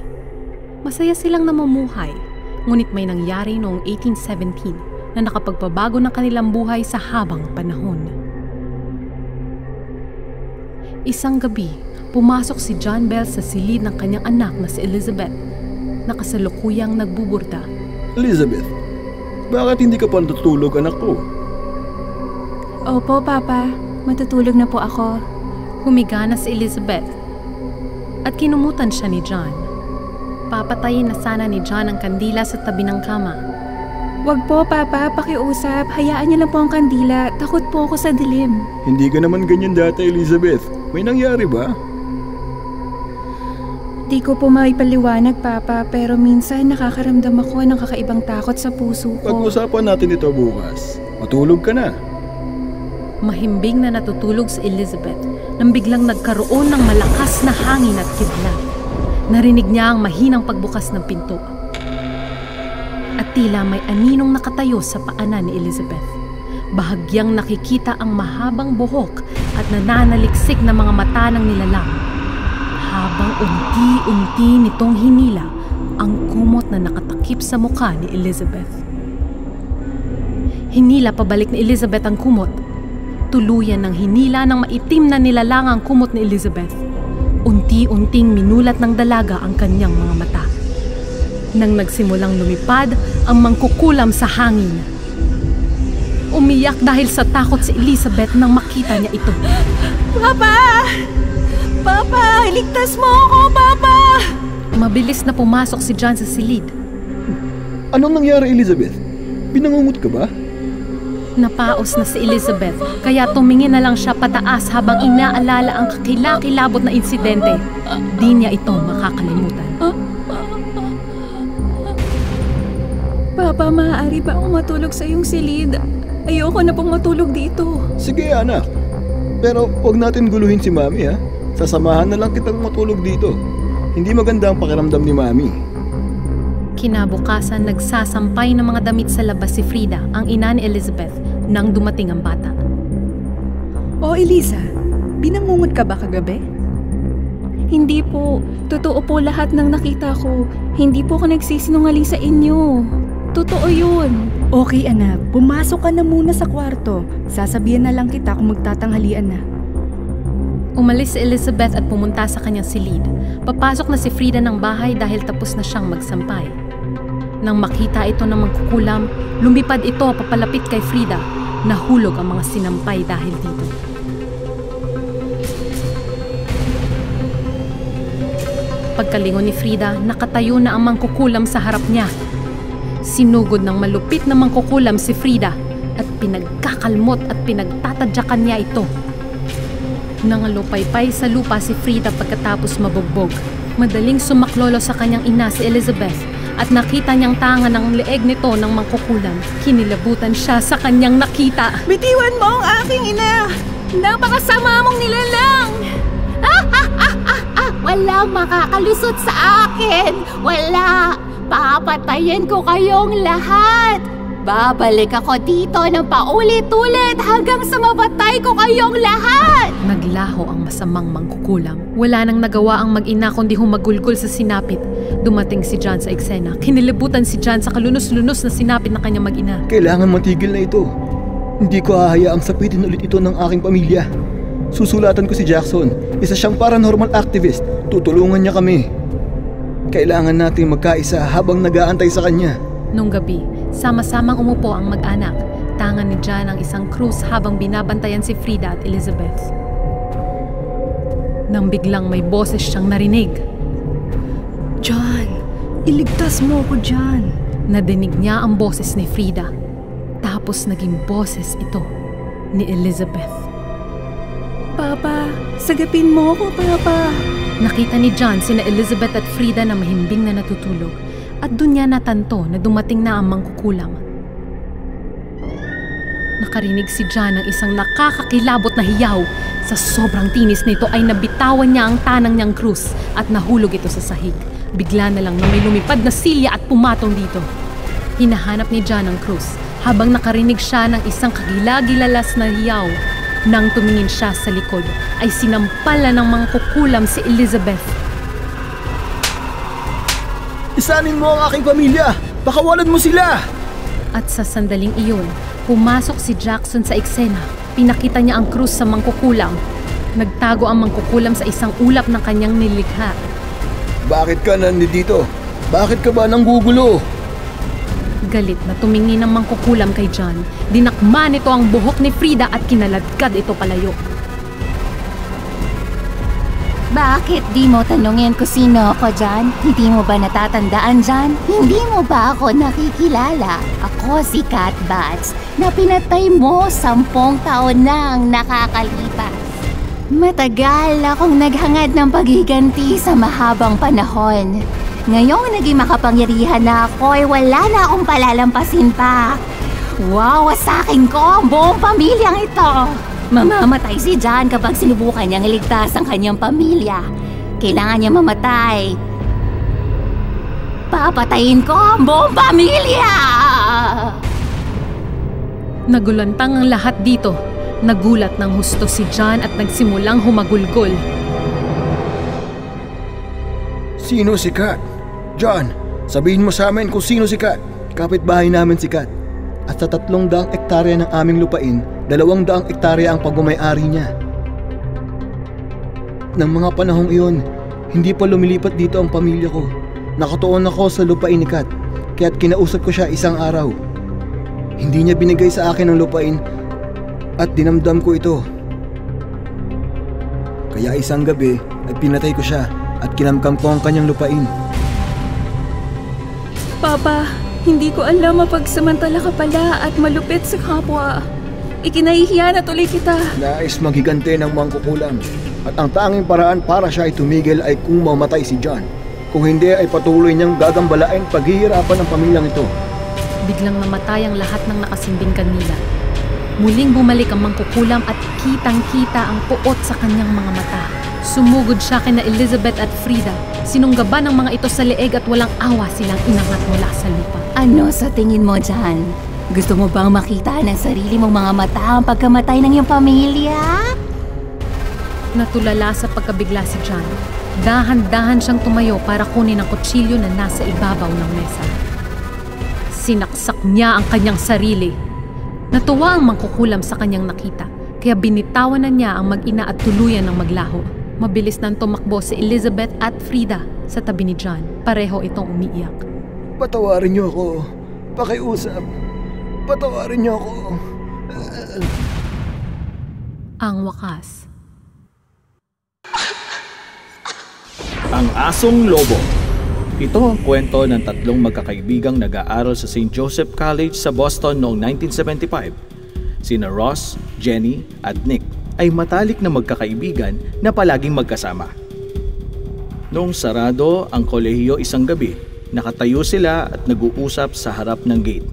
Speaker 17: Masaya silang namumuhay, ngunit may nangyari noong 1817 na nakapagpabago ng kanilang buhay sa habang panahon. Isang gabi, pumasok si John Bell sa silid ng kanyang anak na si Elizabeth, na kasalukuyang nagbuburda.
Speaker 18: Elizabeth, bakit hindi ka pa natutulog anak ko?
Speaker 7: Opo, Papa. Matutulog na po ako.
Speaker 17: Humiga na si Elizabeth at kinumutan siya ni John. Papatayin na sana ni John ang kandila sa tabi ng kama.
Speaker 7: Wag po, Papa. Pakiusap. Hayaan niyo lang po ang kandila. Takot po ako sa dilim.
Speaker 18: Hindi ka naman ganyan dati, Elizabeth.
Speaker 14: May nangyari ba?
Speaker 7: Di ko po maipaliwanag, Papa, pero minsan nakakaramdam ako ng kakaibang takot sa puso ko.
Speaker 14: Pag-usapan natin ito bukas. Matulog ka na.
Speaker 17: Mahimbing na natutulog si Elizabeth nang biglang nagkaroon ng malakas na hangin at kidlat. Narinig niya ang mahinang pagbukas ng pinto. Tila may aninong nakatayo sa paanan ni Elizabeth. Bahagyang nakikita ang mahabang buhok at nananaliksik na mga mata ng nilalang. Habang unti-unti nitong hinila ang kumot na nakatakip sa mukha ni Elizabeth. Hinila pabalik ni Elizabeth ang kumot. Tuluyan ng hinila ng maitim na nilalang ang kumot ni Elizabeth. Unti-unting minulat ng dalaga ang kanyang mga mata. Nang nagsimulang lumipad ang mangkukulam sa hangin. Umiyak dahil sa takot si Elizabeth nang makita niya ito.
Speaker 19: Papa! Papa! Iligtas mo ako, Papa!
Speaker 17: Mabilis na pumasok si John sa silid.
Speaker 14: Anong nangyari, Elizabeth? Binangungot ka ba?
Speaker 17: Napaos na si Elizabeth, kaya tumingin na lang siya pataas habang inaalala ang kakilakilabot na insidente. Di niya ito makakalimutan.
Speaker 7: Papa, maaari ba akong matulog sa iyong silid? Ayoko na pong matulog dito.
Speaker 14: Sige, anak. Pero huwag natin guluhin si Mami, ha? Sasamahan na lang kitang matulog dito. Hindi maganda ang pakiramdam ni Mami.
Speaker 17: Kinabukasan, nagsasampay ng mga damit sa labas si Frida, ang ina ni Elizabeth, nang dumating ang bata.
Speaker 7: O Elisa, binangungot ka ba kagabi? Hindi po. Totoo po lahat ng nakita ko. Hindi po ako nagsisinungaling sa inyo. Totoo yun.
Speaker 20: Okay anak, pumasok ka na muna sa kwarto. Sasabihan na lang kita kung magtatanghalian na.
Speaker 17: Umalis si Elizabeth at pumunta sa kanyang silid. Papasok na si Frida ng bahay dahil tapos na siyang magsampay. Nang makita ito ng mangkukulam, lumipad ito papalapit kay Frida. Nahulog ang mga sinampay dahil dito. Pagkalingon ni Frida, nakatayo na ang mangkukulam sa harap niya. Sinugod ng malupit na mangkukulam si Frida at pinagkakalmot at pinagtatadyakan niya ito. Nangalupaypay sa lupa si Frida pagkatapos mabugbog. Madaling sumaklolo sa kanyang ina si Elizabeth at nakita niyang tanga ng leeg nito ng mangkukulam. Kinilabutan siya sa kanyang nakita.
Speaker 19: Bitiwan mo ang aking ina! Napakasama mong nilalang!
Speaker 21: Ah, ah, ah, ah, ah! Walang makakalusot sa akin! Wala! Papatayin ko kayong lahat! Babalik ako dito ng paulit-ulit hanggang sa mapatay ko kayong lahat!
Speaker 17: Naglaho ang masamang mangkukulam. Wala nang nagawa ang mag-ina kundi humagulgol sa sinapit. Dumating si John sa eksena. Kinilibutan si John sa kalunos-lunos na sinapit ng kanyang mag-ina.
Speaker 14: Kailangan matigil na ito. Hindi ko hahayaang sapitin ulit ito ng aking pamilya. Susulatan ko si Jackson. Isa siyang paranormal activist. Tutulungan niya kami. Kailangan nating magkaisa habang nag-aantay sa kanya.
Speaker 17: Nung gabi, sama-samang umupo ang mag-anak. Tangan ni John ang isang krus habang binabantayan si Frida at Elizabeth. Nang biglang may boses siyang narinig.
Speaker 20: John, iligtas mo ako dyan.
Speaker 17: Nadinig niya ang boses ni Frida. Tapos naging boses ito ni Elizabeth.
Speaker 7: Papa, sagapin mo ako, Papa.
Speaker 17: Nakita ni John sina Elizabeth at Frida na mahimbing na natutulog at doon niya natanto na dumating na ang mangkukulam. Nakarinig si John ng isang nakakakilabot na hiyaw. Sa sobrang tinis nito ay nabitawan niya ang tanang niyang krus at nahulog ito sa sahig. Bigla na lang na may lumipad na silya at pumatong dito. Hinahanap ni John ang krus habang nakarinig siya ng isang kagilagilalas na hiyaw. Nang tumingin siya sa likod, ay sinampala ng mga kukulam si Elizabeth.
Speaker 14: Isanin mo ang aking pamilya! Pakawalan mo sila!
Speaker 17: At sa sandaling iyon, pumasok si Jackson sa eksena. Pinakita niya ang krus sa mangkukulam. Nagtago ang mangkukulam sa isang ulap ng kanyang nilikha.
Speaker 14: Bakit ka nandito? Bakit ka ba nanggugulo?
Speaker 17: Galit na tumingin ang mangkukulam kay John. Dinakma nito ang buhok ni Frida at kinaladkad ito palayo.
Speaker 21: Bakit di mo tanungin kung sino ako dyan? Hindi mo ba natatandaan dyan? Hindi mo ba ako nakikilala? Ako si Cat Bats na pinatay mo sampung taon nang nakakalipas. Matagal akong naghangad ng paghiganti sa mahabang panahon. Ngayong naging makapangyarihan na ako ay wala na akong palalampasin pa. Wawasakin ko ang buong pamilyang ito. Mamamatay si John kapag sinubukan niyang iligtas ang kanyang pamilya. Kailangan niya mamatay. Papatayin ko ang buong pamilya!
Speaker 17: Nagulantang ang lahat dito. Nagulat ng husto si John at nagsimulang humagulgol.
Speaker 14: Sino si Kat? John, sabihin mo sa amin kung sino si Kat. Kapitbahay namin si Kat. At sa tatlong daang ektarya ng aming lupain, dalawang daang ektarya ang pagmamayari niya. Nang mga panahong iyon, hindi pa lumilipat dito ang pamilya ko. Nakatuon ako sa lupain ni Kat, kaya't kinausap ko siya isang araw. Hindi niya binigay sa akin ang lupain at dinamdam ko ito. Kaya isang gabi ay pinatay ko siya at kinamkam ko ang kanyang lupain.
Speaker 7: Papa, hindi ko alam mapagsamantala ka pala at malupit sa kapwa. Ikinahihiya na tuloy kita.
Speaker 14: Nais maghigante ng mangkukulam at ang tanging paraan para siya ay tumigil ay kung mamatay si John. Kung hindi ay patuloy niyang gagambalain paghihirapan ng pamilyang ito.
Speaker 17: Biglang namatay ang lahat ng nakasimbing kanila. Muling bumalik ang mangkukulam at kitang-kita ang puot sa kanyang mga mata. Sumugod siya kina Elizabeth at Frida. Sinunggaban ng mga ito sa leeg at walang awa silang inangat mula sa lupa.
Speaker 21: Ano sa tingin mo dyan? Gusto mo bang makita ng sarili mong mga mata ang pagkamatay ng iyong pamilya?
Speaker 17: Natulala sa pagkabigla si John. Dahan-dahan siyang tumayo para kunin ang kutsilyo na nasa ibabaw ng mesa. Sinaksak niya ang kanyang sarili. Natuwa ang mangkukulam sa kanyang nakita, kaya binitawan na niya ang mag-ina at tuluyan ng maglaho. Mabilis nang tumakbo si Elizabeth at Frida sa tabi ni John. Pareho itong umiiyak.
Speaker 14: Patawarin niyo ako. Pakiusap. Patawarin niyo ako.
Speaker 17: Ang wakas.
Speaker 22: Ang Asong Lobo Ito ang kwento ng tatlong magkakaibigang nag-aaral sa St. Joseph College sa Boston noong 1975. Sina Ross, Jenny at Nick ay matalik na magkakaibigan na palaging magkasama. Noong sarado ang kolehiyo isang gabi, nakatayo sila at nag-uusap sa harap ng gate.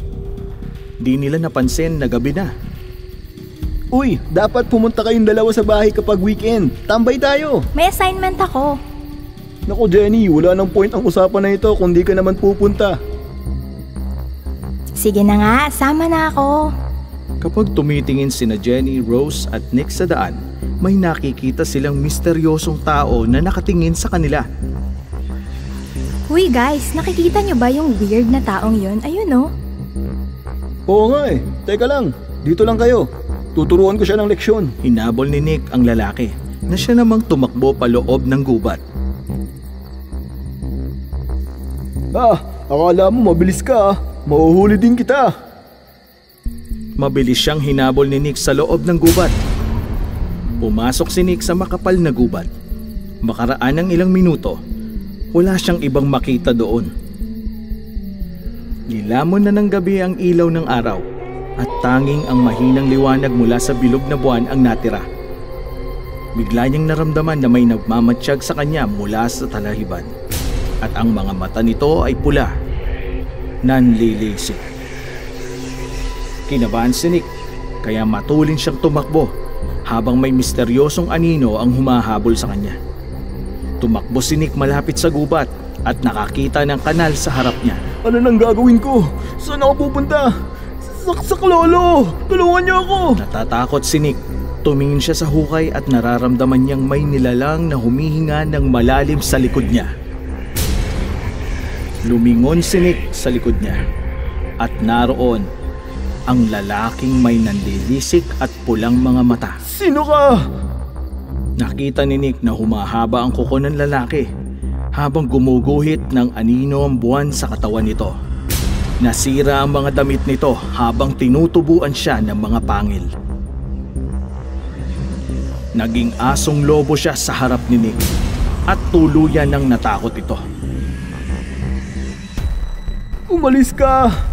Speaker 22: Di nila napansin na gabi na.
Speaker 14: Uy, dapat pumunta kayong dalawa sa bahay kapag weekend. Tambay tayo.
Speaker 23: May assignment ako.
Speaker 14: Naku Jenny, wala nang point ang usapan na ito kung di ka naman pupunta.
Speaker 23: Sige na nga, sama na ako.
Speaker 22: Kapag tumitingin sina Jenny, Rose at Nick sa daan, may nakikita silang misteryosong tao na nakatingin sa kanila.
Speaker 23: Uy guys, nakikita nyo ba yung weird na taong yun? Ayun oh.
Speaker 14: Oo nga eh. Teka lang, dito lang kayo. Tuturuan ko siya ng leksyon.
Speaker 22: Hinabol ni Nick ang lalaki na siya namang tumakbo paloob ng gubat.
Speaker 14: Ah, akala mo mabilis ka ah. Mauhuli din kita.
Speaker 22: Mabilis siyang hinabol ni Nick sa loob ng gubat. Pumasok si Nick sa makapal na gubat. Makaraan ng ilang minuto, wala siyang ibang makita doon. Nilamon na ng gabi ang ilaw ng araw at tanging ang mahinang liwanag mula sa bilog na buwan ang natira. Bigla niyang naramdaman na may nagmamatsyag sa kanya mula sa talahiban at ang mga mata nito ay pula, nanlilisik. Kinabahan si Nick kaya matulin siyang tumakbo habang may misteryosong anino ang humahabol sa kanya. Tumakbo si Nick malapit sa gubat at nakakita ng kanal sa harap niya.
Speaker 14: Ano nang gagawin ko? Saan ako pupunta? Saksak lolo! Tulungan niyo ako!
Speaker 22: Natatakot si Nick. Tumingin siya sa hukay at nararamdaman niyang may nilalang na humihinga ng malalim sa likod niya. Lumingon si Nick sa likod niya at naroon ang lalaking may nanlilisik at pulang mga mata.
Speaker 14: Sino ka?
Speaker 22: Nakita ni Nick na humahaba ang kuko ng lalaki habang gumuguhit ng anino ang buwan sa katawan nito. Nasira ang mga damit nito habang tinutubuan siya ng mga pangil. Naging asong lobo siya sa harap ni Nick at tuluyan ng natakot ito.
Speaker 14: Umalis ka!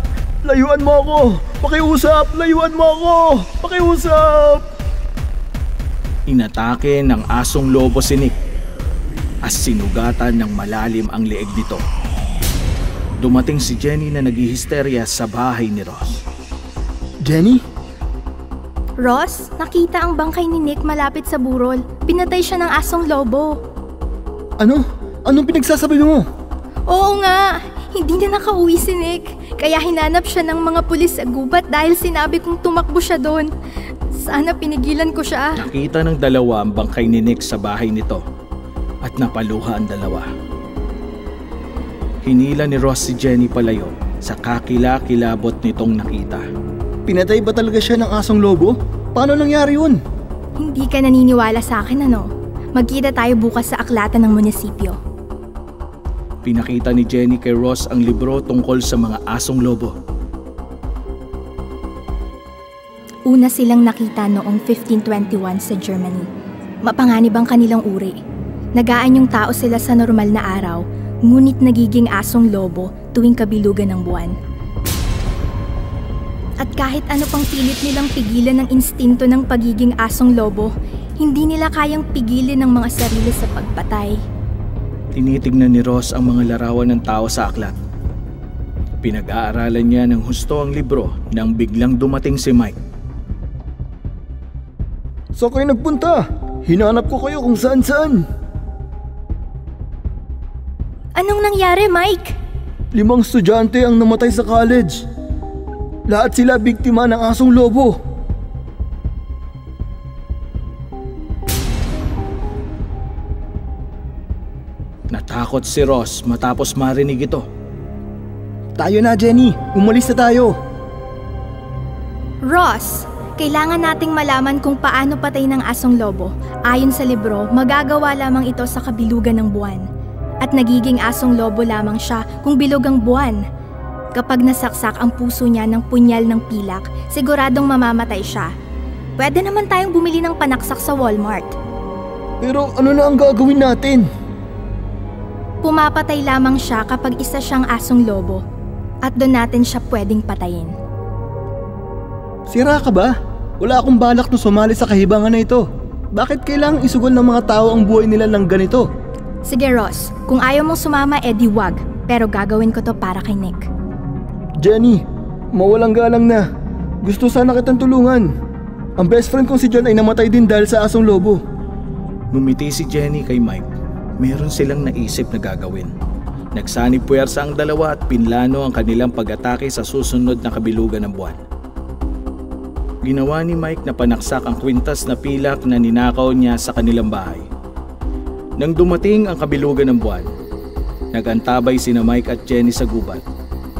Speaker 14: Layuan mo ako! Pakiusap! Layuan mo ako! Pakiusap!
Speaker 22: Inatake ng asong lobo si Nick as sinugatan ng malalim ang leeg nito. Dumating si Jenny na naghihisterya sa bahay ni Ross.
Speaker 14: Jenny?
Speaker 24: Ross, nakita ang bangkay ni Nick malapit sa burol. Pinatay siya ng asong lobo.
Speaker 14: Ano? Anong pinagsasabi mo?
Speaker 24: Oo nga, hindi na nakauwi si Nick. Kaya hinanap siya ng mga pulis sa gubat dahil sinabi kong tumakbo siya doon. Sana pinigilan ko siya.
Speaker 22: Nakita ng dalawa ang bangkay ni Nick sa bahay nito at napaluha ang dalawa. Hinila ni Ross si Jenny palayo sa kakila-kilabot nitong nakita.
Speaker 14: Pinatay ba talaga siya ng asong lobo? Paano nangyari yun?
Speaker 24: Hindi ka naniniwala sa akin ano? Magkita tayo bukas sa aklatan ng munisipyo.
Speaker 22: Pinakita ni Jenny kay Ross ang libro tungkol sa mga asong lobo.
Speaker 24: Una silang nakita noong 1521 sa Germany. Mapanganib ang kanilang uri. Nagaan yung tao sila sa normal na araw, ngunit nagiging asong lobo tuwing kabilugan ng buwan. At kahit ano pang pilit nilang pigilan ng instinto ng pagiging asong lobo, hindi nila kayang pigilin ng mga sarili sa pagpatay.
Speaker 22: Tinitignan ni Ross ang mga larawan ng tao sa aklat. Pinag-aaralan niya ng husto ang libro nang biglang dumating si Mike.
Speaker 14: Sa kayo nagpunta? Hinanap ko kayo kung saan saan.
Speaker 24: Anong nangyari, Mike?
Speaker 14: Limang estudyante ang namatay sa college. Lahat sila biktima ng asong lobo.
Speaker 22: Natakot si Ross matapos marinig ito.
Speaker 14: Tayo na, Jenny. Umalis na tayo.
Speaker 24: Ross, kailangan nating malaman kung paano patay ng asong lobo. Ayon sa libro, magagawa lamang ito sa kabilugan ng buwan. At nagiging asong lobo lamang siya kung bilog ang buwan. Kapag nasaksak ang puso niya ng punyal ng pilak, siguradong mamamatay siya. Pwede naman tayong bumili ng panaksak sa Walmart.
Speaker 14: Pero ano na ang gagawin natin?
Speaker 24: Pumapatay lamang siya kapag isa siyang asong lobo. At doon natin siya pwedeng patayin.
Speaker 14: Sira ka ba? Wala akong balak na sumali sa kahibangan na ito. Bakit kailangang isugol ng mga tao ang buhay nila ng ganito?
Speaker 24: Sige Ross, kung ayaw mong sumama, edi wag. Pero gagawin ko to para kay Nick.
Speaker 14: Jenny, mawalang galang na. Gusto sana kitang tulungan. Ang best friend kong si John ay namatay din dahil sa asong lobo.
Speaker 22: Numiti si Jenny kay Mike. Meron silang naisip na gagawin. Nagsanib puwersa ang dalawa at pinlano ang kanilang pag-atake sa susunod na kabilugan ng buwan. Ginawa ni Mike na panaksak ang kwintas na pilak na ninakaw niya sa kanilang bahay. Nang dumating ang kabilugan ng buwan, nagantabay sina Mike at Jenny sa gubat.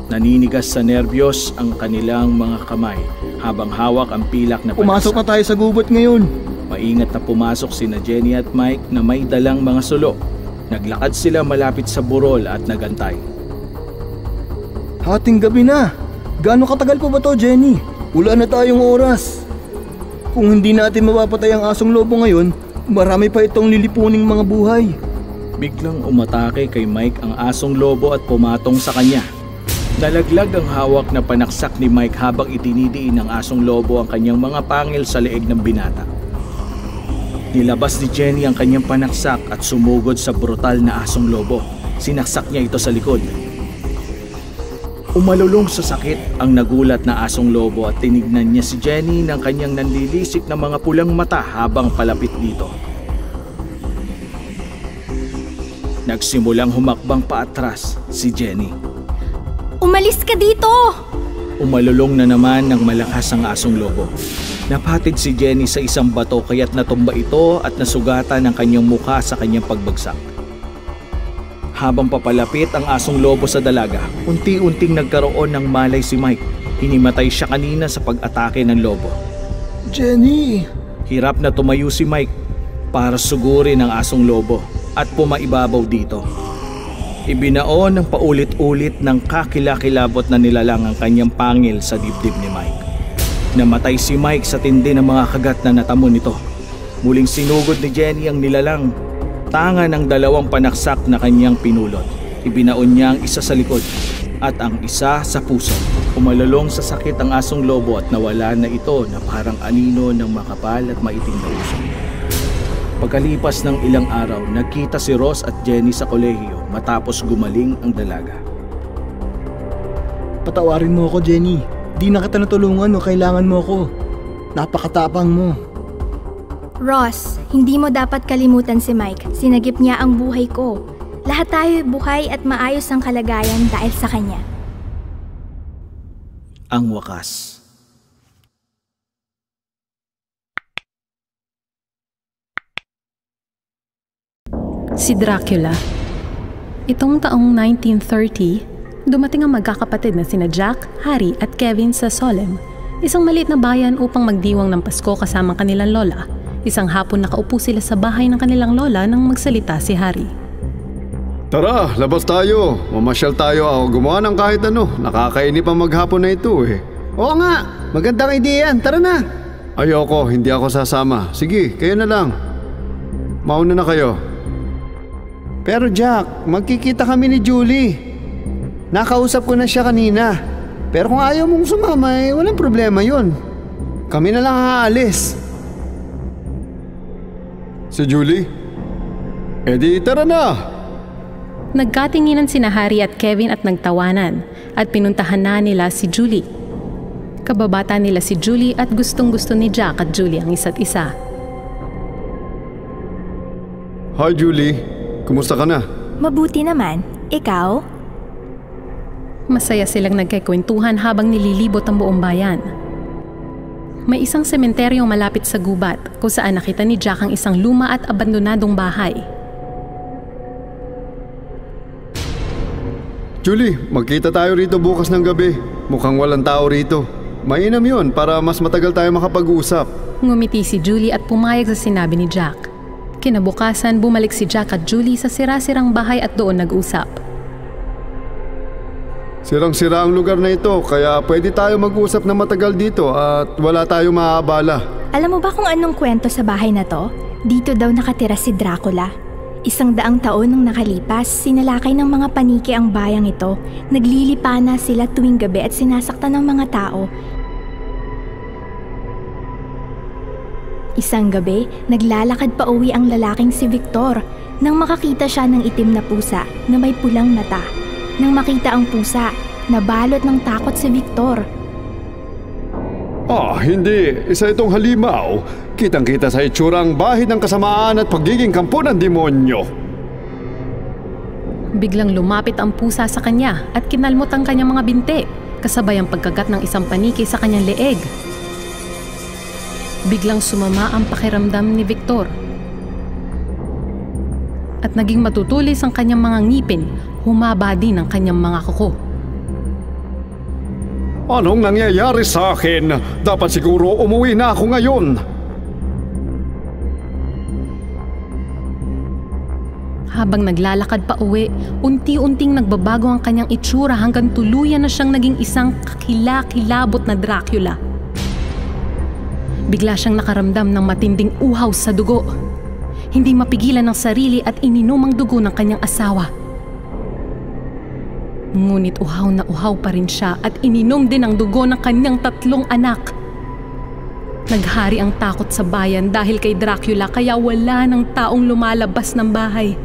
Speaker 22: Naninigas sa nerbiyos ang kanilang mga kamay habang hawak ang pilak na
Speaker 14: Pumasok na tayo sa gubat ngayon.
Speaker 22: Maingat na pumasok sina Jenny at Mike na may dalang mga sulo. Naglakad sila malapit sa burol at nagantay.
Speaker 14: Hating gabi na. Gaano katagal pa ba to, Jenny? Wala na tayong oras. Kung hindi natin mapapatay ang asong lobo ngayon, marami pa itong lilipuning mga buhay.
Speaker 22: Biglang umatake kay Mike ang asong lobo at pumatong sa kanya. Nalaglag ang hawak na panaksak ni Mike habang itinidiin ng asong lobo ang kanyang mga pangil sa leeg ng binata. Nilabas ni Jenny ang kanyang panaksak at sumugod sa brutal na asong lobo. Sinaksak niya ito sa likod. Umalulong sa sakit ang nagulat na asong lobo at tinignan niya si Jenny ng kanyang nanlilisik na mga pulang mata habang palapit dito. Nagsimulang humakbang paatras si Jenny.
Speaker 24: Umalis ka dito!
Speaker 22: Umalulong na naman ng malakas ang asong lobo. Napatid si Jenny sa isang bato kaya't natumba ito at nasugatan ang kanyang mukha sa kanyang pagbagsak. Habang papalapit ang asong lobo sa dalaga, unti-unting nagkaroon ng malay si Mike. Hinimatay siya kanina sa pag-atake ng lobo.
Speaker 14: Jenny!
Speaker 22: Hirap na tumayo si Mike para sugurin ang asong lobo at pumaibabaw dito. Ibinaon ng paulit-ulit ng kakilakilabot na nilalang ang kanyang pangil sa dibdib ni Mike. Namatay si Mike sa tindi ng mga kagat na natamo nito. Muling sinugod ni Jenny ang nilalang tanga ng dalawang panaksak na kanyang pinulot. Ibinaon niya ang isa sa likod at ang isa sa puso. Umalalong sa sakit ang asong lobo at nawala na ito na parang anino ng makapal at maitim na uso. Pagkalipas ng ilang araw, nagkita si Ross at Jenny sa kolehiyo matapos gumaling ang dalaga.
Speaker 14: Patawarin mo ako, Jenny. Di na kita natulungan o kailangan mo ako. Napakatapang mo.
Speaker 24: Ross, hindi mo dapat kalimutan si Mike. Sinagip niya ang buhay ko. Lahat tayo buhay at maayos ang kalagayan dahil sa kanya.
Speaker 22: Ang wakas.
Speaker 17: Si Dracula. Itong taong 1930, dumating ang magkakapatid na sina Jack, Harry at Kevin sa Solem, isang maliit na bayan upang magdiwang ng Pasko kasama kanilang lola. Isang hapon nakaupo sila sa bahay ng kanilang lola nang magsalita si Harry.
Speaker 5: Tara, labas tayo. Mamasyal tayo ako gumawa ng kahit ano. Nakakainip ang maghapon na ito eh.
Speaker 10: Oo nga, magandang ideya yan. Tara na.
Speaker 5: Ayoko, hindi ako sasama. Sige, kayo na lang. Mauna na kayo.
Speaker 10: Pero Jack, magkikita kami ni Julie. Nakausap ko na siya kanina. Pero kung ayaw mong sumama eh, walang problema yun. Kami na lang aalis.
Speaker 5: Si Julie? Eh di tara na!
Speaker 17: Nagkatinginan sina Harry at Kevin at nagtawanan at pinuntahan na nila si Julie. Kababata nila si Julie at gustong gusto ni Jack at Julie ang isa't isa.
Speaker 5: Hi Julie, kumusta ka na?
Speaker 24: Mabuti naman. Ikaw?
Speaker 17: Masaya silang nagkikwentuhan habang nililibot ang buong bayan. May isang sementeryong malapit sa gubat kung saan nakita ni Jack ang isang luma at abandonadong bahay.
Speaker 5: Julie, magkita tayo rito bukas ng gabi. Mukhang walang tao rito. Mainam yun para mas matagal tayo makapag-usap.
Speaker 17: Ngumiti si Julie at pumayag sa sinabi ni Jack. Kinabukasan, bumalik si Jack at Julie sa sira-sirang bahay at doon nag-usap.
Speaker 5: Sirang-sira ang lugar na ito kaya pwede tayo mag-usap na matagal dito at wala tayong maaabala.
Speaker 24: Alam mo ba kung anong kwento sa bahay na to? Dito daw nakatira si Dracula. Isang daang taon nang nakalipas, sinalakay ng mga paniki ang bayang ito. Naglilipana sila tuwing gabi at sinasaktan ng mga tao. Isang gabi, naglalakad pa uwi ang lalaking si Victor nang makakita siya ng itim na pusa na may pulang mata. Nang makita ang pusa, nabalot ng takot si Victor.
Speaker 5: Ah, hindi. Isa itong halimaw. Kitang-kita sa itsura ang bahid ng kasamaan at pagiging kampo ng demonyo.
Speaker 17: Biglang lumapit ang pusa sa kanya at kinalmot ang kanyang mga binte, kasabay ang pagkagat ng isang paniki sa kanyang leeg. Biglang sumama ang pakiramdam ni Victor. At naging matutulis ang kanyang mga ngipin, humaba din ang kanyang mga kuko.
Speaker 5: Anong nangyayari sa akin? Dapat siguro umuwi na ako ngayon.
Speaker 17: Habang naglalakad pa uwi, unti-unting nagbabago ang kanyang itsura hanggang tuluyan na siyang naging isang kakilakilabot na Dracula. Bigla siyang nakaramdam ng matinding uhaw sa dugo. Hindi mapigilan ng sarili at ininom ang dugo ng kanyang asawa. Ngunit uhaw na uhaw pa rin siya at ininom din ang dugo ng kanyang tatlong anak. Naghari ang takot sa bayan dahil kay Dracula kaya wala ng taong lumalabas ng bahay.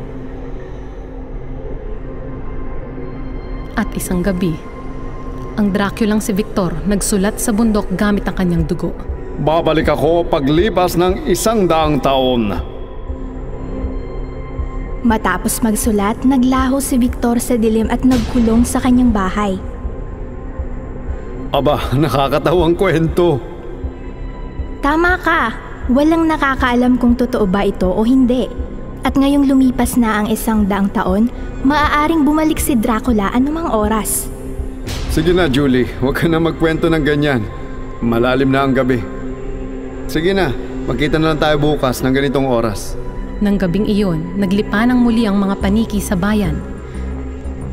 Speaker 17: At isang gabi, ang Draculang si Victor nagsulat sa bundok gamit ang kanyang dugo.
Speaker 5: Babalik ako paglipas ng isang daang taon.
Speaker 24: Matapos magsulat, naglaho si Victor sa dilim at nagkulong sa kanyang bahay.
Speaker 5: Aba, nakakatawang kwento.
Speaker 24: Tama ka! Walang nakakaalam kung totoo ba ito o hindi. At ngayong lumipas na ang isang daang taon, maaaring bumalik si Dracula anumang oras.
Speaker 5: Sige na, Julie. Huwag ka na magkwento ng ganyan. Malalim na ang gabi. Sige na, magkita na lang tayo bukas ng ganitong oras.
Speaker 17: Nang gabing iyon, naglipa ng muli ang mga paniki sa bayan.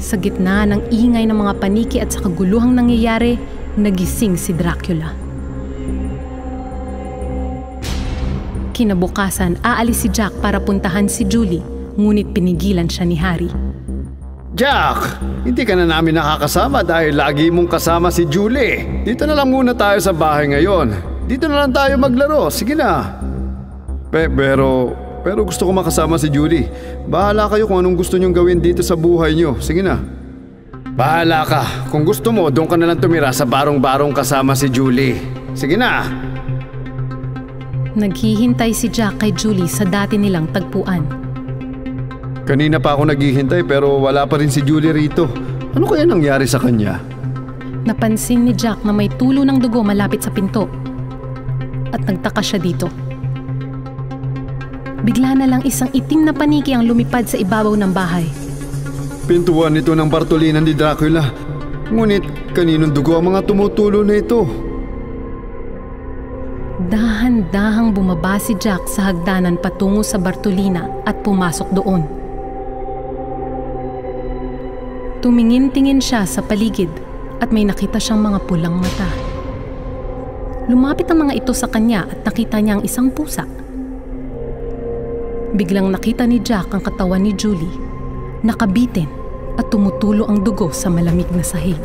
Speaker 17: Sa gitna ng ingay ng mga paniki at sa kaguluhang nangyayari, nagising si Dracula. Kinabukasan, aalis si Jack para puntahan si Julie, ngunit pinigilan siya ni Harry.
Speaker 5: Jack, hindi ka na namin nakakasama dahil lagi mong kasama si Julie. Dito na lang muna tayo sa bahay ngayon. Dito na lang tayo maglaro. Sige na. Pe pero pero gusto ko makasama si Julie. Bahala kayo kung anong gusto nyong gawin dito sa buhay nyo. Sige na. Bahala ka. Kung gusto mo, doon ka na lang tumira sa barong-barong kasama si Julie. Sige na.
Speaker 17: Naghihintay si Jack kay Julie sa dati nilang tagpuan.
Speaker 5: Kanina pa ako naghihintay pero wala pa rin si Julie rito. Ano kaya nangyari sa kanya?
Speaker 17: Napansin ni Jack na may tulo ng dugo malapit sa pinto. At nagtaka siya dito. Bigla na lang isang itim na paniki ang lumipad sa ibabaw ng bahay.
Speaker 5: Pintuan ito ng Bartolina ni Dracula. Ngunit kaninong dugo ang mga tumutulo na ito?
Speaker 17: Dahan-dahang bumaba si Jack sa hagdanan patungo sa Bartolina at pumasok doon. Tumingin-tingin siya sa paligid at may nakita siyang mga pulang mata. Lumapit ang mga ito sa kanya at nakita niya ang isang pusa. Biglang nakita ni Jack ang katawan ni Julie, nakabitin at tumutulo ang dugo sa malamig na sahig.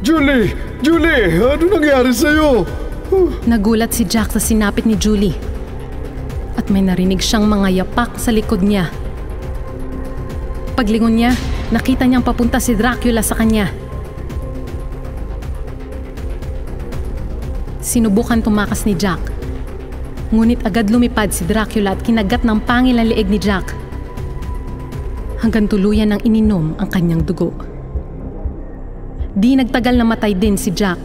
Speaker 5: Julie! Julie! Ano nangyari sa'yo?
Speaker 17: Nagulat si Jack sa sinapit ni Julie. At may narinig siyang mga yapak sa likod niya. Paglingon niya, nakita niyang papunta si Dracula sa kanya. Sinubukan tumakas ni Jack. Ngunit agad lumipad si Dracula at kinagat ng pangil ang leeg ni Jack. Hanggang tuluyan ng ininom ang kanyang dugo. Di nagtagal na matay din si Jack,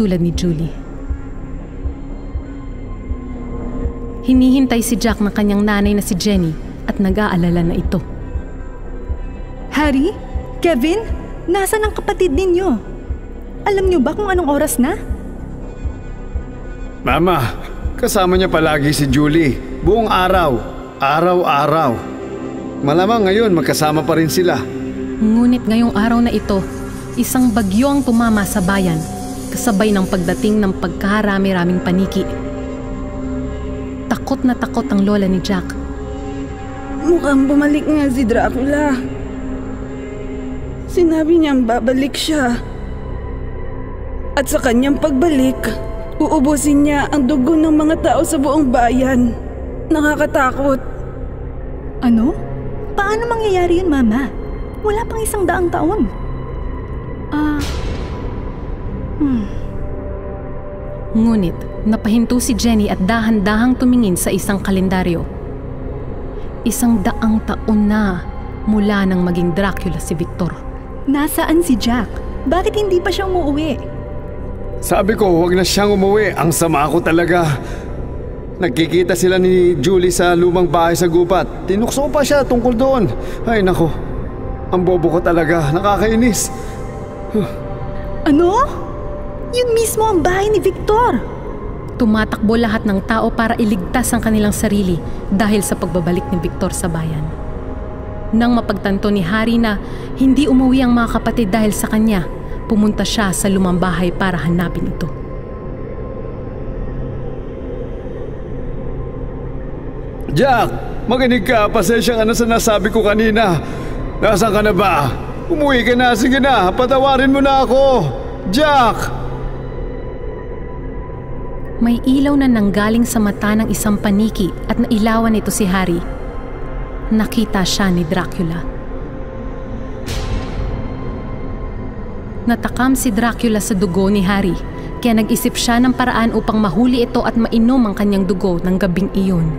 Speaker 17: tulad ni Julie. Hinihintay si Jack ng kanyang nanay na si Jenny at nag-aalala na ito.
Speaker 20: Harry? Kevin? Nasaan ang kapatid ninyo? Alam niyo ba kung anong oras na?
Speaker 5: Mama, kasama niya palagi si Julie. Buong araw. Araw-araw. Malamang ngayon magkasama pa rin sila.
Speaker 17: Ngunit ngayong araw na ito, isang bagyo ang tumama sa bayan, kasabay ng pagdating ng pagkaharami-raming paniki. Takot na takot ang lola ni Jack.
Speaker 25: Mukhang bumalik nga si Dracula. Sinabi niyang babalik siya. At sa kanyang pagbalik, uubusin niya ang dugo ng mga tao sa buong bayan. Nakakatakot.
Speaker 20: Ano? Paano mangyayari yun, Mama? Wala pang isang daang taon. Ah...
Speaker 17: Hmm. Ngunit, napahinto si Jenny at dahan-dahang tumingin sa isang kalendaryo. Isang daang taon na mula nang maging Dracula si Victor.
Speaker 20: Nasaan si Jack? Bakit hindi pa siya umuwi?
Speaker 5: Sabi ko, huwag na siyang umuwi. Ang sama ko talaga. Nagkikita sila ni Julie sa lumang bahay sa gubat. Tinukso pa siya tungkol doon. Ay nako, ang bobo ko talaga. Nakakainis.
Speaker 20: Ano? Yun mismo ang bahay ni Victor.
Speaker 17: Tumatakbo lahat ng tao para iligtas ang kanilang sarili dahil sa pagbabalik ni Victor sa bayan. Nang mapagtanto ni Harry na hindi umuwi ang mga kapatid dahil sa kanya, pumunta siya sa lumang bahay para hanapin ito.
Speaker 5: Jack, makinig ka. Pasensya ka na sa nasabi ko kanina. Nasaan ka na ba? Umuwi ka na. Sige na. Patawarin mo na ako. Jack!
Speaker 17: May ilaw na nanggaling sa mata ng isang paniki at nailawan ito si Harry. Nakita siya ni Dracula. Natakam si Dracula sa dugo ni Harry, kaya nag-isip siya ng paraan upang mahuli ito at mainom ang kanyang dugo ng gabing iyon.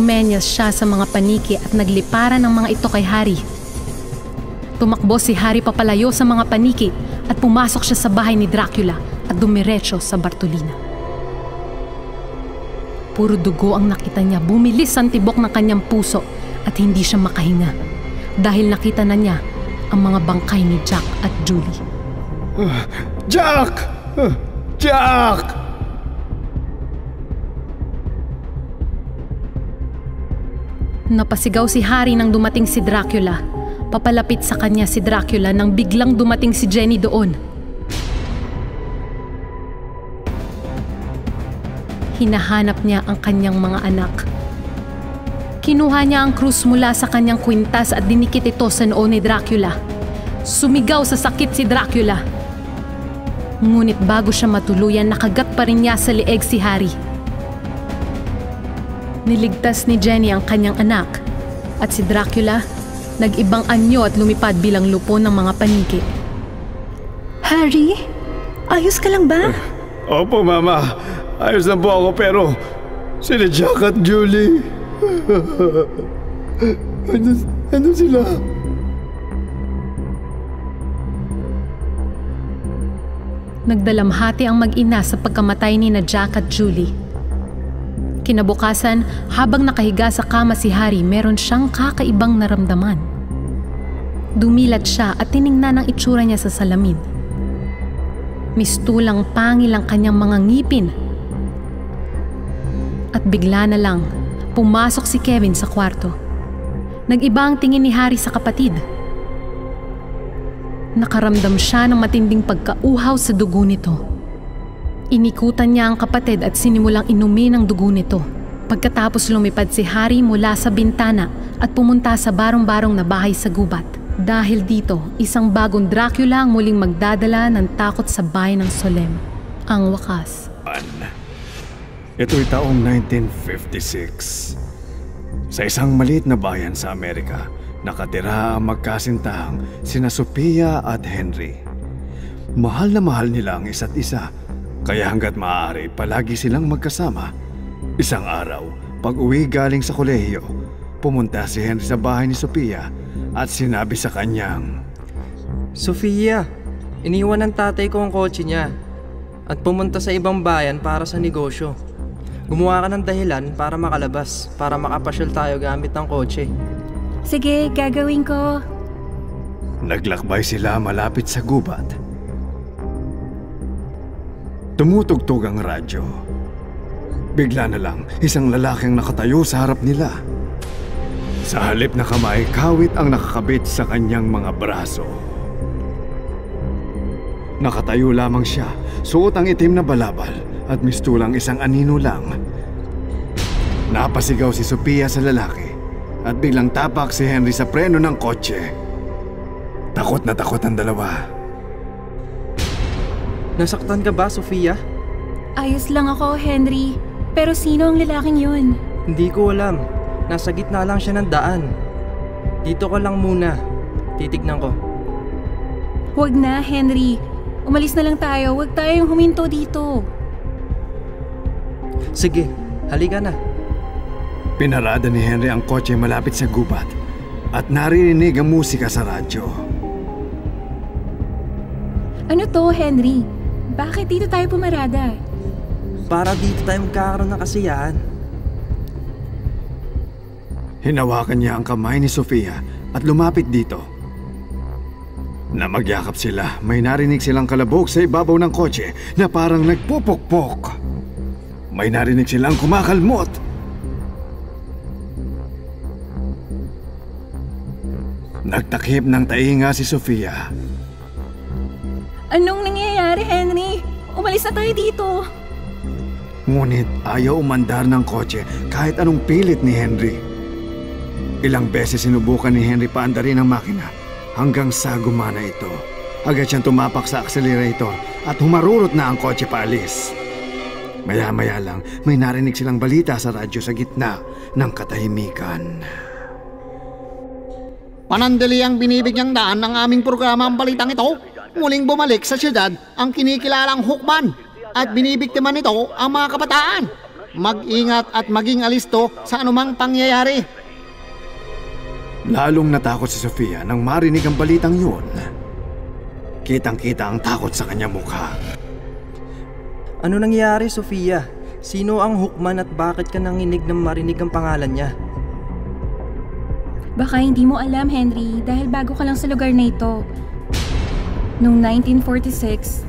Speaker 17: Menyas siya sa mga paniki at nagliparan ng mga ito kay Harry. Tumakbo si Harry papalayo sa mga paniki at pumasok siya sa bahay ni Dracula at dumiretso sa Bartolina. Puro dugo ang nakita niya, bumilis ang tibok ng kanyang puso at hindi siya makahinga dahil nakita na niya ang mga bangkay ni Jack at Julie.
Speaker 5: Jack! Jack!
Speaker 17: Napasigaw si Harry nang dumating si Dracula. Papalapit sa kanya si Dracula nang biglang dumating si Jenny doon. Hinahanap niya ang kanyang mga anak. Kinuha niya ang krus mula sa kanyang kwintas at dinikit ito sa noo ni Dracula. Sumigaw sa sakit si Dracula. Ngunit bago siya matuluyan, nakagat pa rin niya sa lieg si Harry. Niligtas ni Jenny ang kanyang anak at si Dracula nag-ibang anyo at lumipad bilang lupo ng mga paniki.
Speaker 20: Harry? Ayos ka lang ba?
Speaker 5: Opo, Mama. Ayos na po ako pero sila Jack at Julie. ano, ano sila?
Speaker 17: Nagdalamhati ang mag-ina sa pagkamatay ni na Jack at Julie. Kinabukasan, habang nakahiga sa kama si Harry, meron siyang kakaibang naramdaman. Dumilat siya at tiningnan ang itsura niya sa salamin. Mistulang pangil ang kanyang mga ngipin. At bigla na lang, pumasok si Kevin sa kwarto. Nag-iba ang tingin ni Harry sa kapatid. Nakaramdam siya ng matinding pagkauhaw sa dugo nito. Inikutan niya ang kapatid at sinimulang inumin ang dugo nito. Pagkatapos lumipad si Harry mula sa bintana at pumunta sa barong-barong na bahay sa gubat. Dahil dito, isang bagong Dracula ang muling magdadala ng takot sa bayan ng Solem. Ang wakas.
Speaker 5: Ito'y taong 1956. Sa isang maliit na bayan sa Amerika, nakatira ang magkasintahang sina Sophia at Henry. Mahal na mahal nila ang isa't isa, kaya hanggat maaari palagi silang magkasama. Isang araw, pag uwi galing sa kolehiyo, pumunta si Henry sa bahay ni Sophia at sinabi sa kanyang,
Speaker 26: Sofia, iniwan ng tatay ko ang kotse niya at pumunta sa ibang bayan para sa negosyo. Gumawa ka ng dahilan para makalabas, para makapasyal tayo gamit ng kotse.
Speaker 7: Sige, gagawin ko.
Speaker 5: Naglakbay sila malapit sa gubat. Tumutugtog ang radyo. Bigla na lang, isang lalaking nakatayo sa harap nila. Sa halip na kamay, kawit ang nakakabit sa kanyang mga braso. Nakatayo lamang siya, suot ang itim na balabal at mistulang isang anino lang. Napasigaw si Sophia sa lalaki at biglang tapak si Henry sa preno ng kotse. Takot na takot ang dalawa.
Speaker 26: Nasaktan ka ba, Sofia?
Speaker 7: Ayos lang ako, Henry. Pero sino ang lalaking yun?
Speaker 26: Hindi ko alam. Nasa gitna lang siya ng daan. Dito ka lang muna. Titignan ko.
Speaker 7: Huwag na, Henry. Umalis na lang tayo. Huwag tayong huminto dito.
Speaker 26: Sige, halika na.
Speaker 5: Pinarada ni Henry ang kotse malapit sa gubat at naririnig ang musika sa radyo.
Speaker 7: Ano to, Henry? Bakit dito tayo pumarada?
Speaker 26: Para dito tayo magkakaroon ng kasiyahan.
Speaker 5: Hinawakan niya ang kamay ni Sofia at lumapit dito. Na magyakap sila, may narinig silang kalabog sa ibabaw ng kotse na parang nagpupukpok. May narinig silang kumakalmot. Nagtakip ng tainga si Sofia.
Speaker 7: Anong nangyayari, Henry? Umalis na tayo dito.
Speaker 5: Ngunit ayaw umandar ng kotse kahit anong pilit ni Henry. Ilang beses sinubukan ni Henry paandarin ang makina hanggang sa gumana ito. Agad siyang tumapak sa accelerator at humarurot na ang kotse paalis. Maya-maya lang may narinig silang balita sa radyo sa gitna ng katahimikan.
Speaker 10: Panandali ang binibigyang daan ng aming programa ang balitang ito. Muling bumalik sa siyudad ang kinikilalang hukman at binibiktima nito ang mga kabataan. Mag-ingat at maging alisto sa anumang pangyayari.
Speaker 5: Lalong natakot si Sofia nang marinig ang balitang yun. Kitang-kita ang takot sa kanyang mukha.
Speaker 26: Ano nangyari, Sofia? Sino ang hukman at bakit ka nanginig ng marinig ang pangalan niya?
Speaker 7: Baka hindi mo alam, Henry, dahil bago ka lang sa lugar na ito. Noong 1946,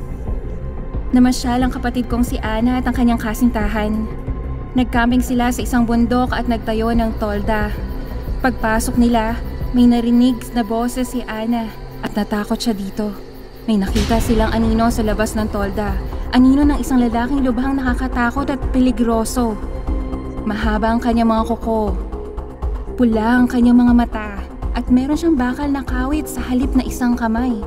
Speaker 7: namasyal ang kapatid kong si Ana at ang kanyang kasintahan. Nagcamping sila sa isang bundok at nagtayo ng tolda. Pagpasok nila, may narinig na boses si Ana at natakot siya dito. May nakita silang anino sa labas ng tolda. Anino ng isang lalaking lubhang nakakatakot at peligroso. Mahaba ang kanyang mga kuko. Pula ang kanyang mga mata at meron siyang bakal na kawit sa halip na isang kamay.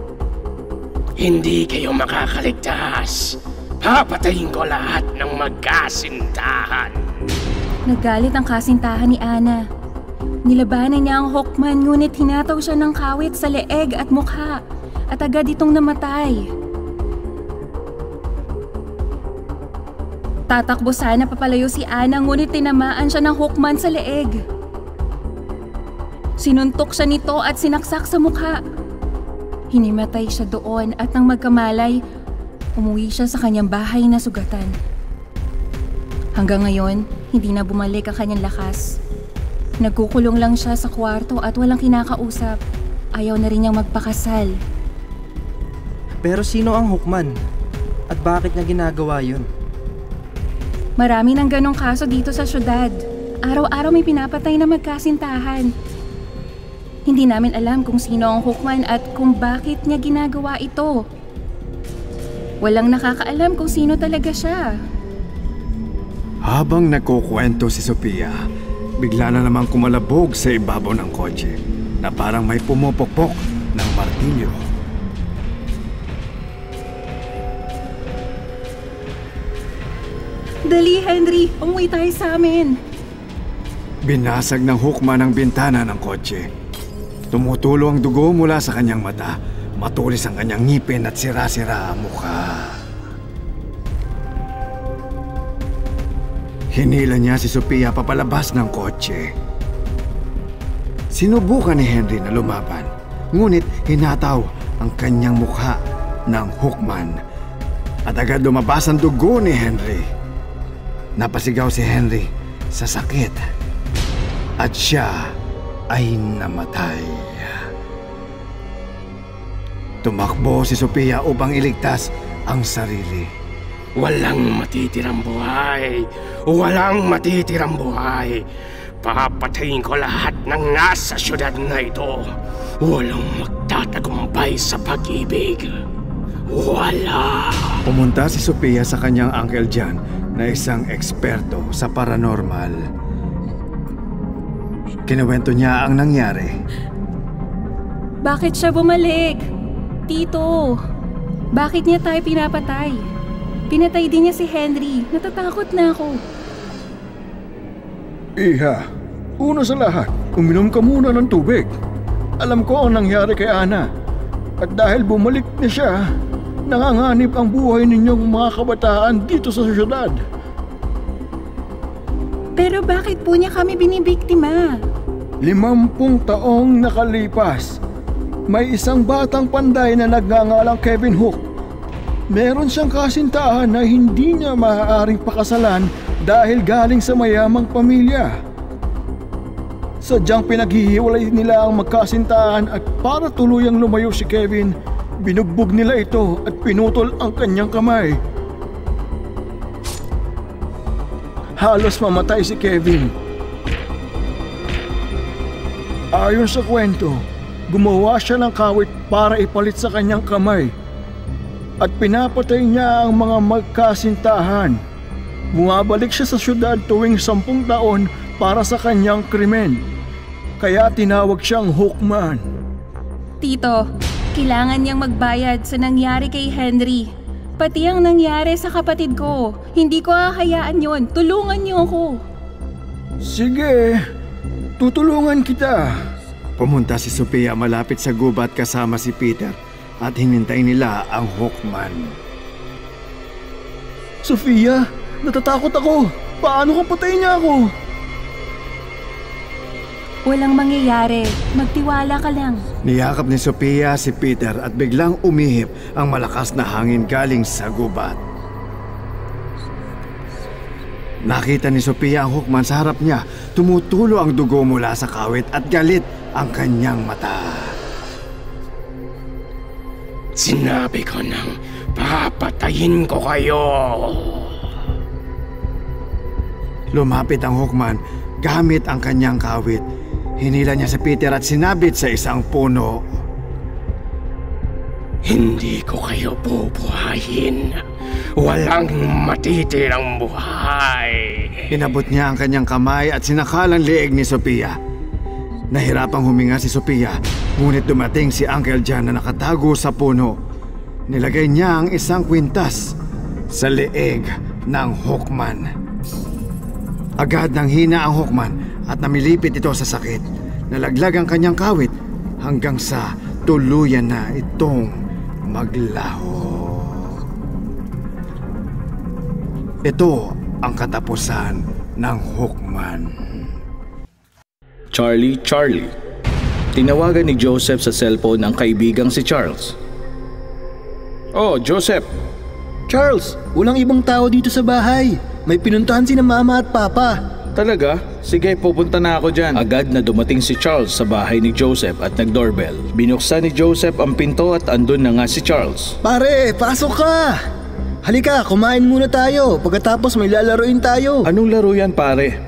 Speaker 27: Hindi kayo makakaligtas. Papatayin ko lahat ng magkasintahan.
Speaker 23: Nagalit ang kasintahan ni Ana. Nilabanan niya ang Hawkman ngunit hinataw siya ng kawit sa leeg at mukha at agad itong namatay. Tatakbo sana papalayo si Ana ngunit tinamaan siya ng Hawkman sa leeg. Sinuntok siya nito at sinaksak sa mukha. Hinimatay siya doon at nang magkamalay, umuwi siya sa kanyang bahay na sugatan. Hanggang ngayon, hindi na bumalik ang kanyang lakas. Nagkukulong lang siya sa kwarto at walang kinakausap. Ayaw na rin niyang magpakasal.
Speaker 26: Pero sino ang Hukman? At bakit niya ginagawa yun?
Speaker 23: Marami ng ganong kaso dito sa syudad. Araw-araw may pinapatay na magkasintahan. Hindi namin alam kung sino ang Hukman at kung bakit niya ginagawa ito. Walang nakakaalam kung sino talaga siya.
Speaker 5: Habang nagkukwento si Sophia, bigla na namang kumalabog sa ibabaw ng kotse na parang may pumupokpok ng martilyo.
Speaker 23: Dali, Henry! Umuwi tayo sa amin!
Speaker 5: Binasag ng hukma ng bintana ng kotse. Tumutulo ang dugo mula sa kanyang mata. Matulis ang kanyang ngipin at sira-sira ang mukha. Hinila niya si Sophia papalabas ng kotse. Sinubukan ni Henry na lumaban, ngunit hinataw ang kanyang mukha ng Hookman at agad lumabas ang dugo ni Henry. Napasigaw si Henry sa sakit at siya ay namatay. Tumakbo si Sophia upang iligtas ang sarili.
Speaker 27: Walang matitirang buhay. Walang matitirang buhay. Papatayin ko lahat ng nasa syudad na ito. Walang magtatagumpay sa pag-ibig. Wala.
Speaker 5: Pumunta si Sophia sa kanyang Uncle John na isang eksperto sa paranormal. Kinuwento niya ang nangyari.
Speaker 23: Bakit siya bumalik? Tito, bakit niya tayo pinapatay? Pinatay din niya si Henry. Natatakot na ako.
Speaker 14: Iha, una sa lahat, uminom ka muna ng tubig. Alam ko ang nangyari kay Ana. At dahil bumalik na siya, nanganganib ang buhay ninyong mga kabataan dito sa syudad.
Speaker 23: Pero bakit po niya kami binibiktima?
Speaker 14: Limampung taong nakalipas, may isang batang panday na nagngangalang Kevin Hook. Meron siyang kasintahan na hindi niya maaaring pakasalan dahil galing sa mayamang pamilya. Sadyang pinaghihiwalay nila ang magkasintahan at para tuluyang lumayo si Kevin, binugbog nila ito at pinutol ang kanyang kamay. Halos mamatay si Kevin. Ayon sa kwento, gumawa siya ng kawit para ipalit sa kanyang kamay. At pinapatay niya ang mga magkasintahan. Bumabalik siya sa syudad tuwing sampung taon para sa kanyang krimen. Kaya tinawag siyang Hookman.
Speaker 23: Tito, kailangan niyang magbayad sa nangyari kay Henry. Pati ang nangyari sa kapatid ko. Hindi ko hahayaan yon. Tulungan niyo ako.
Speaker 14: Sige, tutulungan kita.
Speaker 5: Pumunta si Sophia malapit sa gubat kasama si Peter at hinintay nila ang Hawkman.
Speaker 14: Sofia, natatakot ako. Paano kung patayin niya ako?
Speaker 23: Walang mangyayari. Magtiwala ka lang.
Speaker 5: Niyakap ni Sophia si Peter at biglang umihip ang malakas na hangin galing sa gubat. Nakita ni Sophia ang Hawkman sa harap niya. Tumutulo ang dugo mula sa kawit at galit ang kanyang mata.
Speaker 27: Sinabi ko nang papatayin ko kayo.
Speaker 5: Lumapit ang Hawkman gamit ang kanyang kawit. Hinila niya si Peter at sinabit sa isang puno.
Speaker 27: Hindi ko kayo bubuhayin. Walang matitirang buhay.
Speaker 5: Inabot niya ang kanyang kamay at sinakalang leeg ni Sophia. Nahirapang huminga si Sophia, ngunit dumating si Uncle John na nakatago sa puno. nilagay niya ang isang kwintas sa leeg ng Hawkman. Agad nang hina ang Hawkman at namilipit ito sa sakit. Nalaglag ang kanyang kawit hanggang sa tuluyan na itong maglaho. Ito ang katapusan ng Hawkman.
Speaker 22: Charlie Charlie. Tinawagan ni Joseph sa cellphone ang kaibigang si Charles. Oh, Joseph.
Speaker 14: Charles, walang ibang tao dito sa bahay. May pinuntahan si na mama at papa.
Speaker 22: Talaga? Sige, pupunta na ako dyan. Agad na dumating si Charles sa bahay ni Joseph at nag-doorbell. Binuksan ni Joseph ang pinto at andun na nga si Charles.
Speaker 14: Pare, pasok ka! Halika, kumain muna tayo. Pagkatapos may lalaroin tayo.
Speaker 22: Anong laro yan pare?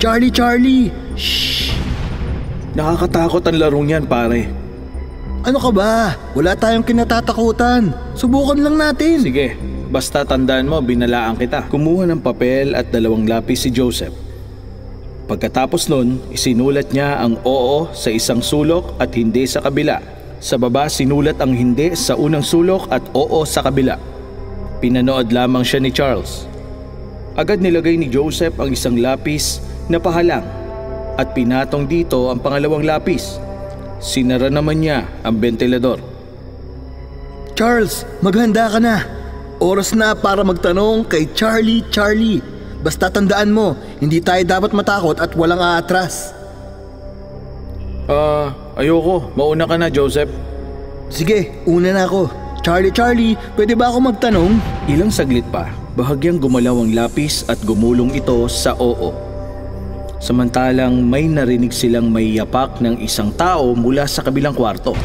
Speaker 14: Charlie, Charlie!
Speaker 22: Shh! Nakakatakot ang larong yan pare.
Speaker 14: Ano ka ba? Wala tayong kinatatakutan. Subukan lang natin.
Speaker 22: Sige, basta tandaan mo, binalaan kita. Kumuha ng papel at dalawang lapis si Joseph. Pagkatapos nun, isinulat niya ang oo sa isang sulok at hindi sa kabila. Sa baba, sinulat ang hindi sa unang sulok at oo sa kabila. Pinanood lamang siya ni Charles. Agad nilagay ni Joseph ang isang lapis na pahalang at pinatong dito ang pangalawang lapis. Sinara naman niya ang ventilador.
Speaker 14: Charles, maghanda ka na. Oras na para magtanong kay Charlie Charlie. Basta tandaan mo, hindi tayo dapat matakot at walang aatras.
Speaker 22: Ah, uh, ayoko. Mauna ka na, Joseph.
Speaker 14: Sige, una na ako. Charlie Charlie, pwede ba ako magtanong?
Speaker 22: Ilang saglit pa, bahagyang gumalaw ang lapis at gumulong ito sa oo. Samantalang may narinig silang may yapak ng isang tao mula sa kabilang kwarto.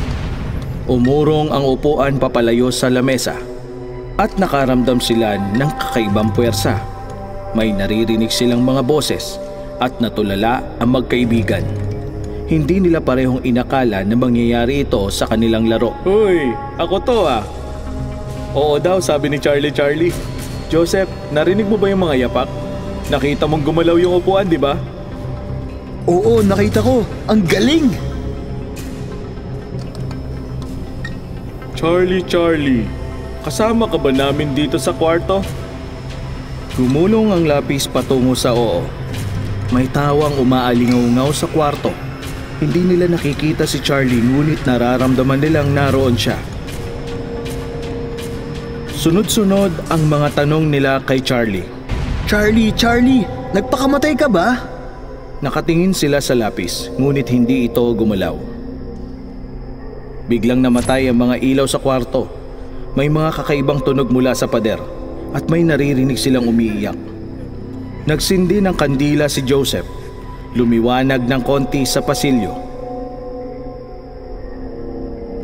Speaker 22: Umurong ang upuan papalayo sa lamesa at nakaramdam sila ng kakaibang puwersa. May naririnig silang mga boses at natulala ang magkaibigan. Hindi nila parehong inakala na mangyayari ito sa kanilang laro. Hoy, ako to ah. Oo daw, sabi ni Charlie Charlie. Joseph, narinig mo ba yung mga yapak? Nakita mong gumalaw yung upuan, di ba?
Speaker 14: Oo, nakita ko. Ang galing!
Speaker 15: Charlie, Charlie, kasama ka ba namin dito sa kwarto?
Speaker 22: Gumulong ang lapis patungo sa oo. May tawang umaalingaw sa kwarto. Hindi nila nakikita si Charlie ngunit nararamdaman nilang naroon siya. Sunod-sunod ang mga tanong nila kay Charlie.
Speaker 14: Charlie, Charlie, nagpakamatay ka ba?
Speaker 22: Nakatingin sila sa lapis, ngunit hindi ito gumalaw. Biglang namatay ang mga ilaw sa kwarto. May mga kakaibang tunog mula sa pader at may naririnig silang umiiyak. Nagsindi ng kandila si Joseph. Lumiwanag ng konti sa pasilyo.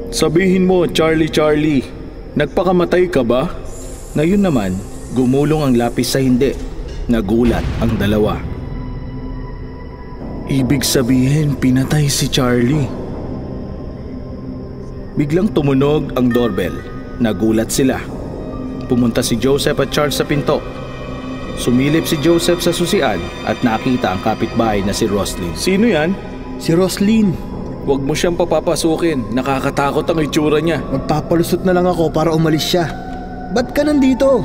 Speaker 15: Sabihin mo, Charlie Charlie, nagpakamatay ka ba?
Speaker 22: Ngayon naman, gumulong ang lapis sa hindi. Nagulat ang dalawa. Ibig sabihin, pinatay si Charlie. Biglang tumunog ang doorbell. Nagulat sila. Pumunta si Joseph at Charles sa pinto. Sumilip si Joseph sa susian at nakita ang kapitbahay na si Roslyn.
Speaker 15: Sino yan?
Speaker 14: Si Roslyn.
Speaker 15: Huwag mo siyang papapasukin. Nakakatakot ang itsura niya.
Speaker 14: Magpapalusot na lang ako para umalis siya. Ba't ka nandito?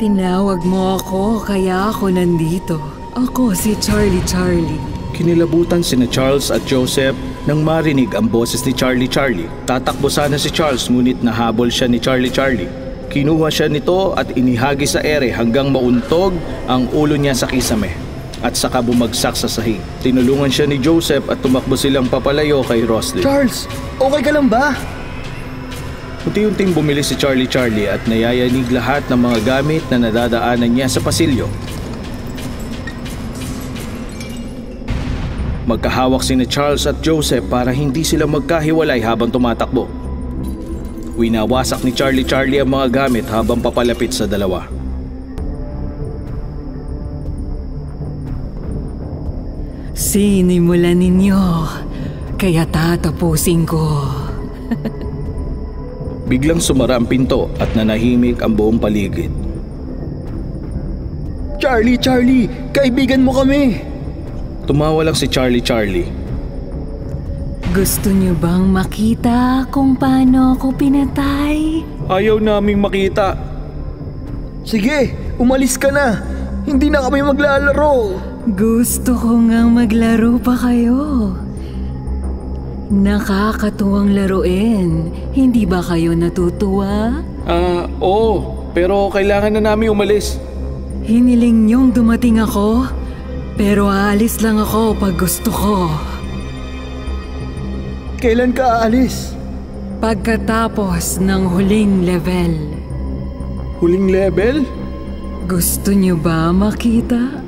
Speaker 28: Tinawag mo ako kaya ako nandito. Ako si Charlie Charlie.
Speaker 22: Kinilabutan sina Charles at Joseph nang marinig ang boses ni Charlie Charlie. Tatakbo sana si Charles ngunit nahabol siya ni Charlie Charlie. Kinuha siya nito at inihagi sa ere hanggang mauntog ang ulo niya sa kisame at saka bumagsak sa sahig. Tinulungan siya ni Joseph at tumakbo silang papalayo kay Roslyn.
Speaker 14: Charles, okay ka lang ba?
Speaker 22: Unti-unting bumili si Charlie Charlie at nayayanig lahat ng mga gamit na nadadaanan niya sa pasilyo. Magkahawak sina Charles at Joseph para hindi sila magkahiwalay habang tumatakbo. Winawasak ni Charlie Charlie ang mga gamit habang papalapit sa dalawa.
Speaker 28: Sinimulan ninyo, kaya tatapusin ko.
Speaker 22: Biglang sumara ang pinto at nanahimik ang buong paligid.
Speaker 14: Charlie, Charlie, kaibigan mo kami!
Speaker 22: Tumawa lang si Charlie Charlie.
Speaker 28: Gusto niyo bang makita kung paano ako pinatay?
Speaker 22: Ayaw naming makita.
Speaker 14: Sige, umalis ka na. Hindi na kami maglalaro.
Speaker 28: Gusto ko ngang maglaro pa kayo. Nakakatuwang laruin. Hindi ba kayo natutuwa?
Speaker 22: Ah, oo. Pero kailangan na namin umalis.
Speaker 28: Hiniling niyong dumating ako, pero aalis lang ako pag gusto ko.
Speaker 14: Kailan ka aalis?
Speaker 28: Pagkatapos ng huling level.
Speaker 22: Huling level?
Speaker 28: Gusto niyo ba makita?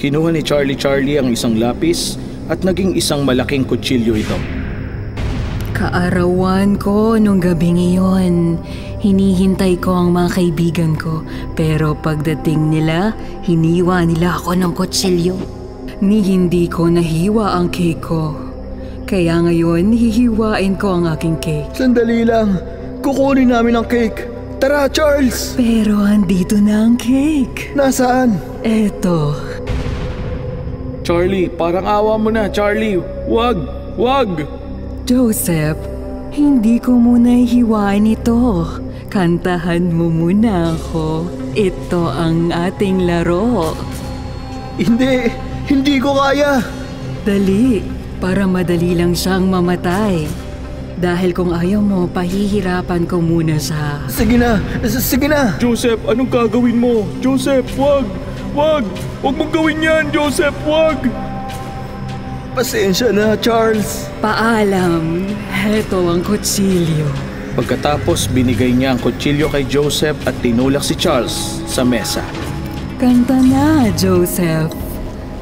Speaker 22: Kinuha ni Charlie Charlie ang isang lapis at naging isang malaking kutsilyo ito.
Speaker 28: Kaarawan ko nung gabing iyon. Hinihintay ko ang mga kaibigan ko, pero pagdating nila, hiniwa nila ako ng kutsilyo. Ni hindi ko nahiwa ang cake ko. Kaya ngayon, hihiwain ko ang aking cake.
Speaker 14: Sandali lang. Kukunin namin ang cake. Tara, Charles!
Speaker 28: Pero andito na ang cake.
Speaker 14: Nasaan?
Speaker 28: Eto.
Speaker 22: Charlie, parang awa mo na, Charlie. Wag! Wag!
Speaker 28: Joseph, hindi ko muna hiwain ito. Kantahan mo muna ako. Ito ang ating laro.
Speaker 14: Hindi! Hindi ko kaya!
Speaker 28: Dali, para madali lang siyang mamatay. Dahil kung ayaw mo, pahihirapan ko muna siya.
Speaker 14: Sige na! Sige na!
Speaker 22: Joseph, anong gagawin mo? Joseph, wag! Wag! Wag mong gawin yan, Joseph! Wag!
Speaker 14: Pasensya na, Charles.
Speaker 28: Paalam, heto ang kutsilyo.
Speaker 22: Pagkatapos binigay niya ang kutsilyo kay Joseph at tinulak si Charles sa mesa.
Speaker 28: Kanta na, Joseph.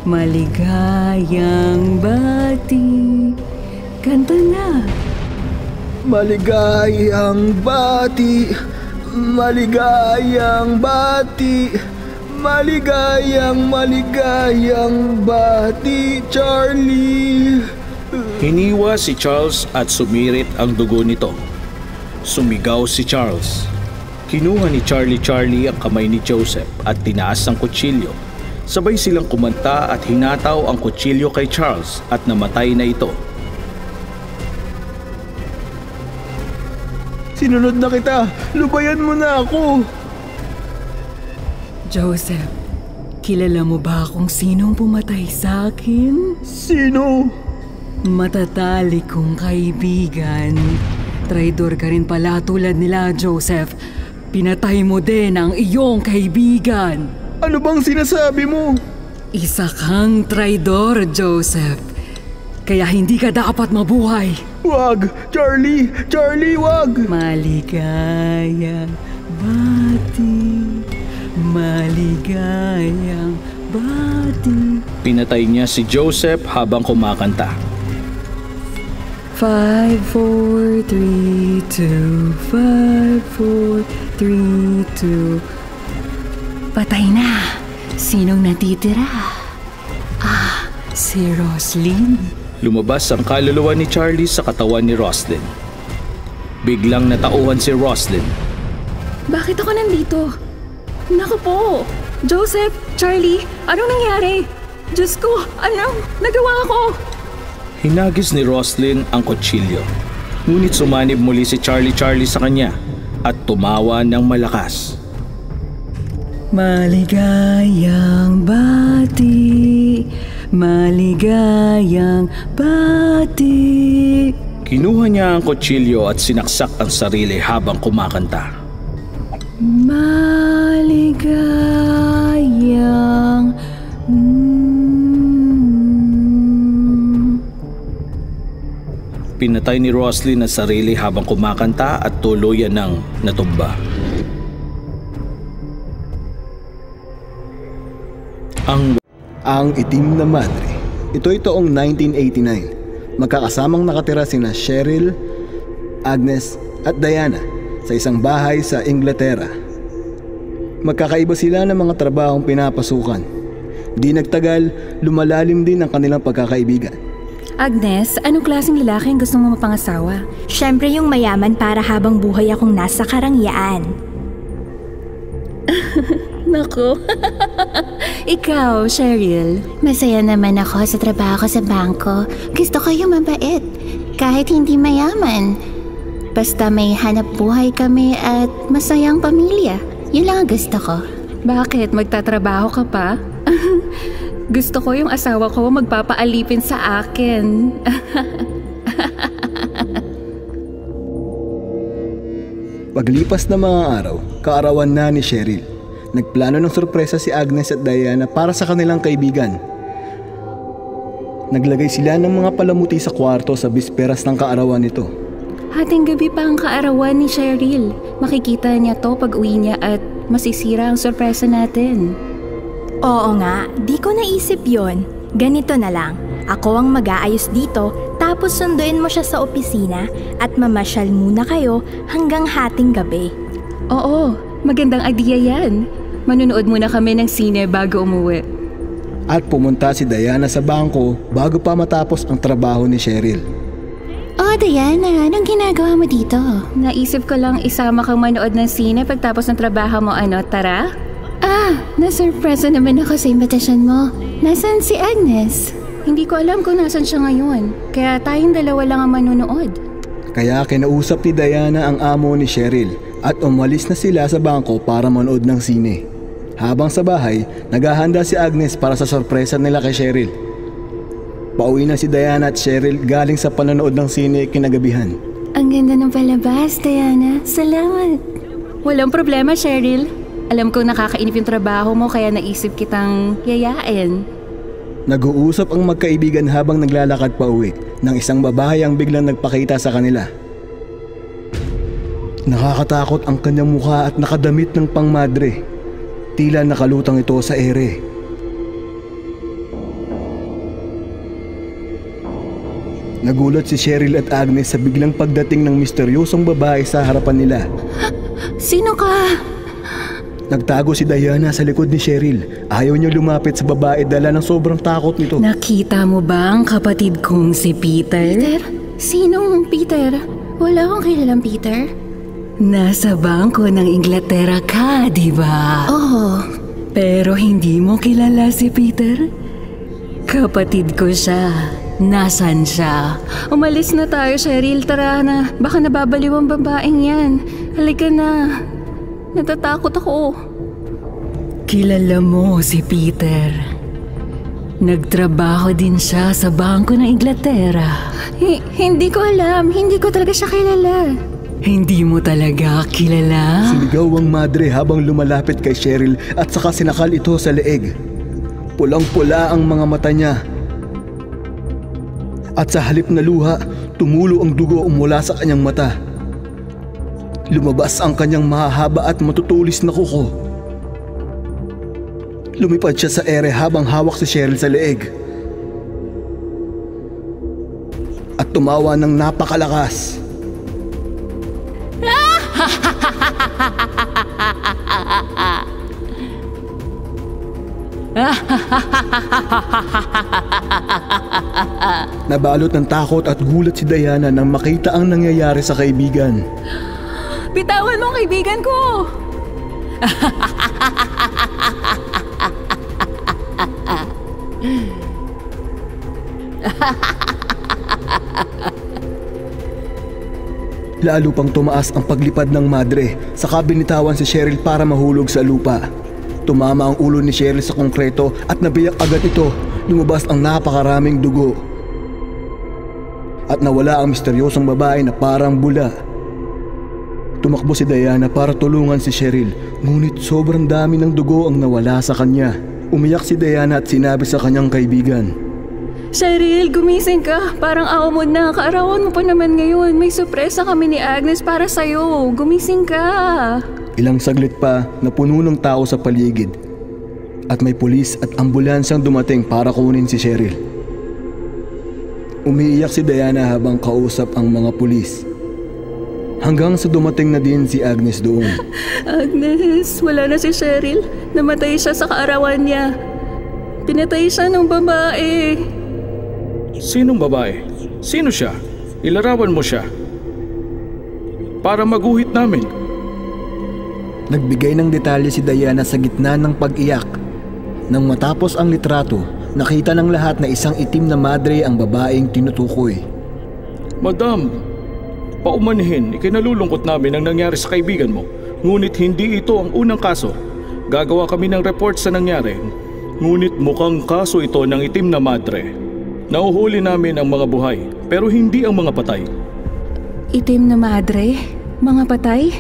Speaker 28: Maligayang bati. Kanta na.
Speaker 14: Maligayang bati. Maligayang bati. Maligayang maligayang bati, Charlie.
Speaker 22: Hiniwa si Charles at sumirit ang dugo nito. Sumigaw si Charles. Kinuha ni Charlie Charlie ang kamay ni Joseph at tinaas ang kutsilyo. Sabay silang kumanta at hinataw ang kutsilyo kay Charles at namatay na ito.
Speaker 14: Sinunod na kita. Lubayan mo na ako.
Speaker 28: Joseph, kilala mo ba kung sinong pumatay sa akin?
Speaker 14: Sino?
Speaker 28: Matatali kong kaibigan. Traidor ka rin pala tulad nila, Joseph. Pinatay mo din ang iyong kaibigan.
Speaker 14: Ano bang sinasabi mo?
Speaker 28: Isa kang traidor, Joseph. Kaya hindi ka dapat mabuhay.
Speaker 14: Wag! Charlie! Charlie, wag!
Speaker 28: Maligaya, bati, maligayang bati.
Speaker 22: Pinatay niya si Joseph habang kumakanta.
Speaker 28: Five, four, three, two, five, four, three, two. Patay na. Sinong natitira? Ah, si Roslyn.
Speaker 22: Lumabas ang kaluluwa ni Charlie sa katawan ni Roslyn. Biglang natauhan si Roslyn.
Speaker 7: Bakit ako nandito? Naku po! Joseph, Charlie, anong nangyari? Diyos ko, anong nagawa ko?
Speaker 22: Hinagis ni Roslyn ang kutsilyo. Ngunit sumanib muli si Charlie Charlie sa kanya at tumawa ng malakas.
Speaker 28: Maligayang bati, maligayang bati.
Speaker 22: Kinuha niya ang kutsilyo at sinaksak ang sarili habang kumakanta.
Speaker 28: Maligayang
Speaker 22: Pinatay ni Roslyn ang sarili habang kumakanta at tuluyan ng natumba. Ang
Speaker 14: Ang itim na madre. Ito'y taong 1989. Magkakasamang nakatira sina Cheryl, Agnes at Diana sa isang bahay sa Inglaterra. Magkakaiba sila ng mga trabahong pinapasukan. Di nagtagal, lumalalim din ang kanilang pagkakaibigan.
Speaker 23: Agnes, anong klaseng lalaki ang gusto mo mapangasawa?
Speaker 24: Siyempre yung mayaman para habang buhay akong nasa karangyaan.
Speaker 23: Nako. Ikaw, Cheryl.
Speaker 21: Masaya naman ako sa trabaho ko sa bangko. Gusto ko yung mabait. Kahit hindi mayaman. Basta may hanap buhay kami at masayang pamilya. Yun lang ang gusto ko.
Speaker 7: Bakit? Magtatrabaho ka pa? Gusto ko yung asawa ko magpapaalipin sa akin.
Speaker 14: Paglipas ng mga araw, kaarawan na ni Cheryl. Nagplano ng sorpresa si Agnes at Diana para sa kanilang kaibigan. Naglagay sila ng mga palamuti sa kwarto sa bisperas ng kaarawan nito.
Speaker 7: Hating gabi pa ang kaarawan ni Cheryl. Makikita niya to pag uwi niya at masisira ang sorpresa natin.
Speaker 24: Oo nga, di ko naisip yon. Ganito na lang. Ako ang mag-aayos dito, tapos sunduin mo siya sa opisina at mamasyal muna kayo hanggang hating gabi.
Speaker 7: Oo, magandang idea yan. Manunood muna kami ng sine bago umuwi.
Speaker 14: At pumunta si Diana sa bangko bago pa matapos ang trabaho ni Cheryl.
Speaker 21: Oh, Diana, anong ginagawa mo dito?
Speaker 7: Naisip ko lang isama kang manood ng sine pagtapos ng trabaho mo ano, tara?
Speaker 21: Ah, nasurpresa naman ako sa imbitasyon mo. Nasaan si Agnes?
Speaker 7: Hindi ko alam kung nasan siya ngayon. Kaya tayong dalawa lang ang manunood.
Speaker 14: Kaya kinausap ni Diana ang amo ni Cheryl at umalis na sila sa bangko para manood ng sine. Habang sa bahay, naghahanda si Agnes para sa sorpresa nila kay Cheryl. Pauwi na si Diana at Cheryl galing sa panonood ng sine kinagabihan.
Speaker 21: Ang ganda ng palabas, Diana. Salamat.
Speaker 7: Walang problema, Cheryl. Alam kong nakakainip yung trabaho mo kaya naisip kitang yayain.
Speaker 14: Nag-uusap ang magkaibigan habang naglalakad pa uwi ng isang babae ang biglang nagpakita sa kanila. Nakakatakot ang kanyang mukha at nakadamit ng pangmadre. Tila nakalutang ito sa ere. Nagulat si Cheryl at Agnes sa biglang pagdating ng misteryosong babae sa harapan nila.
Speaker 21: Sino ka?
Speaker 14: Nagtago si Diana sa likod ni Cheryl. Ayaw niya lumapit sa babae dala ng sobrang takot nito.
Speaker 28: Nakita mo ba ang kapatid kong si Peter?
Speaker 21: Peter? Sinong Peter? Wala akong kilalang Peter.
Speaker 28: Nasa bangko ng Inglaterra ka, di ba?
Speaker 21: Oo.
Speaker 28: Pero hindi mo kilala si Peter? Kapatid ko siya. Nasaan siya?
Speaker 7: Umalis na tayo, Cheryl. Tara na. Baka nababaliw ang babaeng yan. Halika na. Natatakot ako.
Speaker 28: Kilala mo si Peter. Nagtrabaho din siya sa Bangko ng Inglaterra.
Speaker 7: Hi- hindi ko alam. Hindi ko talaga siya kilala.
Speaker 28: Hindi mo talaga kilala?
Speaker 14: Sinigaw ang madre habang lumalapit kay Cheryl at saka sinakal ito sa leeg. Pulang-pula ang mga mata niya. At sa halip na luha, tumulo ang dugo mula sa kanyang mata. Lumabas ang kanyang mahahaba at matutulis na kuko. Lumipad siya sa ere habang hawak si Cheryl sa leeg. At tumawa ng napakalakas. Nabalot ng takot at gulat si Diana nang makita ang nangyayari sa kaibigan.
Speaker 7: Bitawan mo ang kaibigan ko!
Speaker 14: Lalo pang tumaas ang paglipad ng madre sa kabinitawan si Cheryl para mahulog sa lupa. Tumama ang ulo ni Cheryl sa konkreto at nabiyak agad ito. Lumabas ang napakaraming dugo. At nawala ang misteryosong babae na parang bula. Tumakbo si Diana para tulungan si Cheryl, ngunit sobrang dami ng dugo ang nawala sa kanya. Umiyak si Diana at sinabi sa kanyang kaibigan,
Speaker 7: Cheryl, gumising ka. Parang mo na. Kaarawan mo pa naman ngayon. May sorpresa kami ni Agnes para sa'yo. Gumising ka.
Speaker 14: Ilang saglit pa na puno ng tao sa paligid at may pulis at ambulansang dumating para kunin si Cheryl. Umiiyak si Diana habang kausap ang mga pulis. Hanggang sa dumating na din si Agnes doon.
Speaker 7: Agnes, wala na si Cheryl. Namatay siya sa kaarawan niya. Pinatay siya ng babae.
Speaker 22: Sinong babae? Sino siya? Ilarawan mo siya. Para maguhit namin.
Speaker 14: Nagbigay ng detalye si Diana sa gitna ng pag-iyak. Nang matapos ang litrato, nakita ng lahat na isang itim na madre ang babaeng tinutukoy.
Speaker 22: Madam, Paumanhin, ikinalulungkot namin ang nangyari sa kaibigan mo. Ngunit hindi ito ang unang kaso. Gagawa kami ng report sa nangyari. Ngunit mukhang kaso ito ng itim na madre. Nauhuli namin ang mga buhay, pero hindi ang mga patay.
Speaker 7: Itim na madre? Mga patay?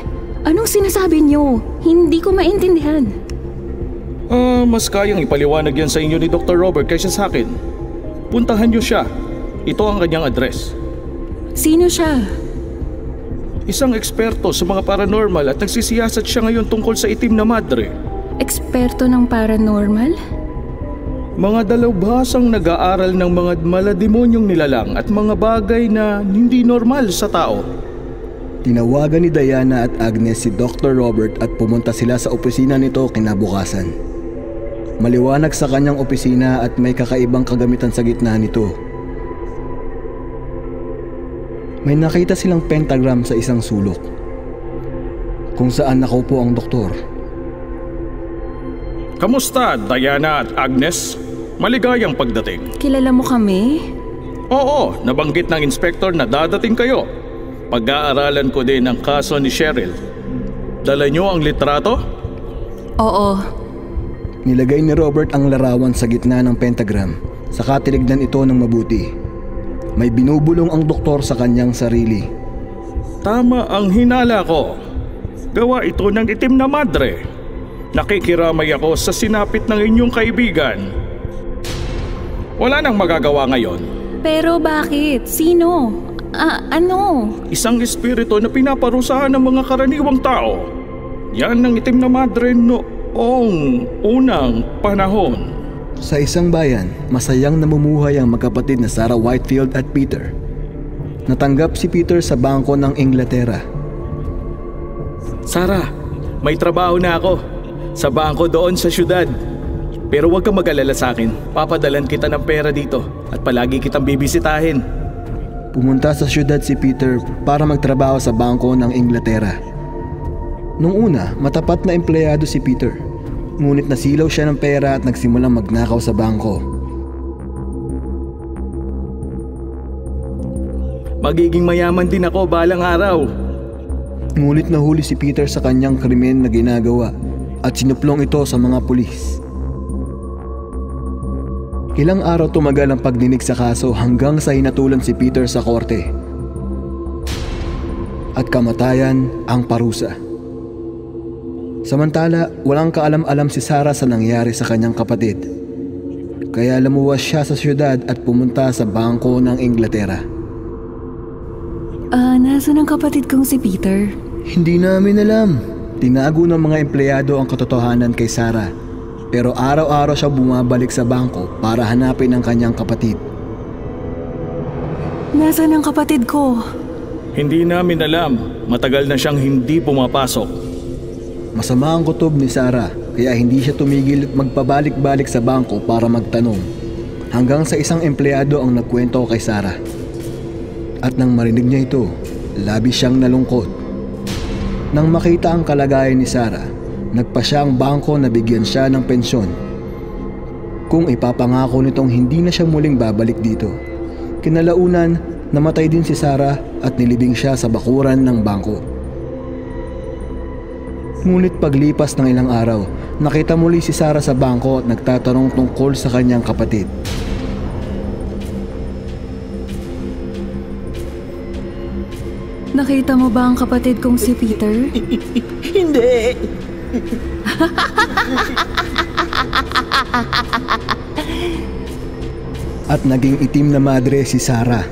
Speaker 7: Anong sinasabi niyo? Hindi ko maintindihan.
Speaker 22: Ah, mas kayang ipaliwanag yan sa inyo ni Dr. Robert kaysa sa akin. Puntahan niyo siya. Ito ang kanyang address.
Speaker 7: Sino siya?
Speaker 22: Isang eksperto sa mga paranormal at nagsisiyasat siya ngayon tungkol sa itim na madre.
Speaker 7: Eksperto ng paranormal?
Speaker 22: Mga dalawbhasang nag-aaral ng mga malademonyong nilalang at mga bagay na hindi normal sa tao.
Speaker 14: Tinawagan ni Diana at Agnes si Dr. Robert at pumunta sila sa opisina nito kinabukasan. Maliwanag sa kanyang opisina at may kakaibang kagamitan sa gitna nito. May nakita silang pentagram sa isang sulok. Kung saan nakaupo ang doktor.
Speaker 22: Kamusta, Diana at Agnes? Maligayang pagdating.
Speaker 7: Kilala mo kami?
Speaker 22: Oo, nabanggit ng inspektor na dadating kayo. Pag-aaralan ko din ang kaso ni Cheryl. Dala niyo ang litrato?
Speaker 7: Oo.
Speaker 14: Nilagay ni Robert ang larawan sa gitna ng pentagram. Saka tinignan ito ng mabuti. May binubulong ang doktor sa kanyang sarili.
Speaker 22: Tama ang hinala ko. Gawa ito ng itim na madre. Nakikiramay ako sa sinapit ng inyong kaibigan. Wala nang magagawa ngayon.
Speaker 7: Pero bakit? Sino? Ah, ano?
Speaker 22: Isang espiritu na pinaparusahan ng mga karaniwang tao. Yan ang itim na madre noong unang panahon.
Speaker 14: Sa isang bayan, masayang namumuhay ang magkapatid na Sarah Whitefield at Peter. Natanggap si Peter sa bangko ng Inglaterra.
Speaker 22: Sarah, may trabaho na ako. Sa bangko doon sa syudad. Pero huwag kang mag-alala sa akin. Papadalan kita ng pera dito at palagi kitang bibisitahin.
Speaker 14: Pumunta sa syudad si Peter para magtrabaho sa bangko ng Inglaterra. Nung una, matapat na empleyado si Peter. Ngunit nasilaw siya ng pera at nagsimulang magnakaw sa bangko.
Speaker 22: Magiging mayaman din ako balang araw.
Speaker 14: Ngunit nahuli si Peter sa kanyang krimen na ginagawa at sinuplong ito sa mga pulis. Ilang araw tumagal ang pagdinig sa kaso hanggang sa hinatulan si Peter sa korte. At kamatayan ang parusa. Samantala, walang kaalam-alam si Sarah sa nangyari sa kanyang kapatid. Kaya lumuwas siya sa syudad at pumunta sa bangko ng Inglaterra.
Speaker 7: Ah, nasa ng kapatid kong si Peter?
Speaker 14: Hindi namin alam. Tinago ng mga empleyado ang katotohanan kay Sarah. Pero araw-araw siya bumabalik sa bangko para hanapin ang kanyang kapatid.
Speaker 7: Nasaan ang kapatid ko?
Speaker 22: Hindi namin alam. Matagal na siyang hindi pumapasok.
Speaker 14: Masama ang kutob ni Sarah kaya hindi siya tumigil at magpabalik-balik sa bangko para magtanong. Hanggang sa isang empleyado ang nagkwento kay Sarah. At nang marinig niya ito, labis siyang nalungkot. Nang makita ang kalagayan ni Sarah, nagpa siya ang bangko na bigyan siya ng pensyon. Kung ipapangako nitong hindi na siya muling babalik dito. Kinalaunan, namatay din si Sarah at nilibing siya sa bakuran ng bangko. Ngunit paglipas ng ilang araw, nakita muli si Sarah sa bangko at nagtatanong tungkol sa kanyang kapatid.
Speaker 7: Nakita mo ba ang kapatid kong si Peter?
Speaker 25: Hindi.
Speaker 14: At naging itim na madre si Sarah.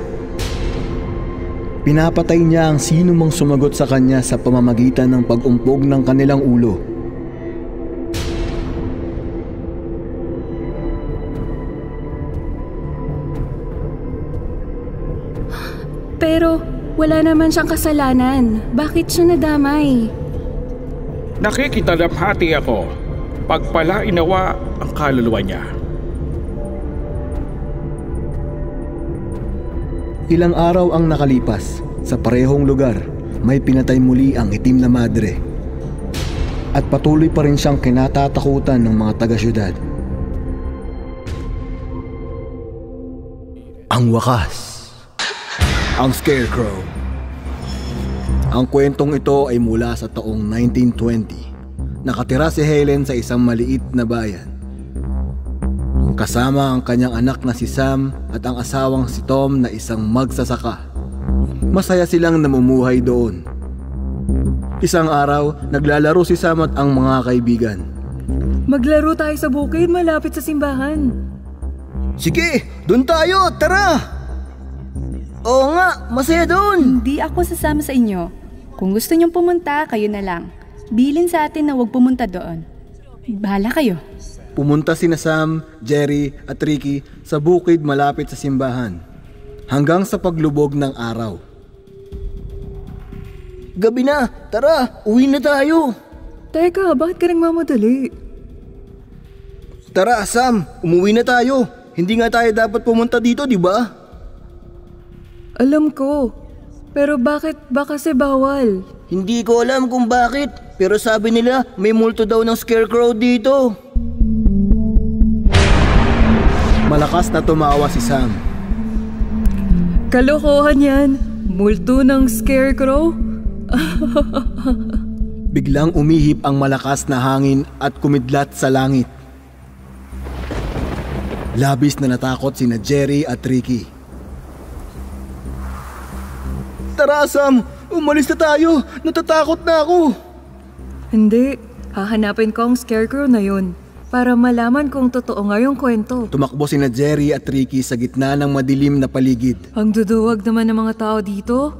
Speaker 14: Pinapatay niya ang sino mang sumagot sa kanya sa pamamagitan ng pag-umpog ng kanilang ulo.
Speaker 7: Pero wala naman siyang kasalanan. Bakit siya nadamay?
Speaker 22: Nakikidalamhati ako. Pagpala inawa ang kaluluwa niya.
Speaker 14: Ilang araw ang nakalipas. Sa parehong lugar, may pinatay muli ang itim na madre. At patuloy pa rin siyang kinatatakutan ng mga taga-syudad. Ang wakas. Ang Scarecrow. Ang kwentong ito ay mula sa taong 1920. Nakatira si Helen sa isang maliit na bayan. Kasama ang kanyang anak na si Sam at ang asawang si Tom na isang magsasaka. Masaya silang namumuhay doon. Isang araw, naglalaro si Sam at ang mga kaibigan.
Speaker 7: Maglaro tayo sa bukid malapit sa simbahan.
Speaker 14: Sige, doon tayo, tara! Oo nga, masaya doon!
Speaker 20: Hindi ako sasama sa inyo. Kung gusto niyong pumunta, kayo na lang. Bilin sa atin na huwag pumunta doon. Bahala kayo.
Speaker 14: Pumunta sina Sam, Jerry at Ricky sa bukid malapit sa simbahan. Hanggang sa paglubog ng araw. Gabi na, tara, uwi na tayo.
Speaker 7: Teka, bakit ka nagmamadali?
Speaker 14: Tara, Sam, umuwi na tayo. Hindi nga tayo dapat pumunta dito, di ba?
Speaker 7: Alam ko. Pero bakit ba kasi bawal?
Speaker 14: Hindi ko alam kung bakit. Pero sabi nila may multo daw ng scarecrow dito. Malakas na tumawa si Sam.
Speaker 7: Kalokohan yan. Multo ng scarecrow?
Speaker 14: Biglang umihip ang malakas na hangin at kumidlat sa langit. Labis na natakot sina Jerry at Ricky. Tara Sam, umalis na tayo. Natatakot na ako.
Speaker 7: Hindi. Hahanapin ko ang scarecrow na yun para malaman kung totoo nga yung kwento.
Speaker 14: Tumakbo sina Jerry at Ricky sa gitna ng madilim na paligid.
Speaker 7: Ang duduwag naman ng mga tao dito.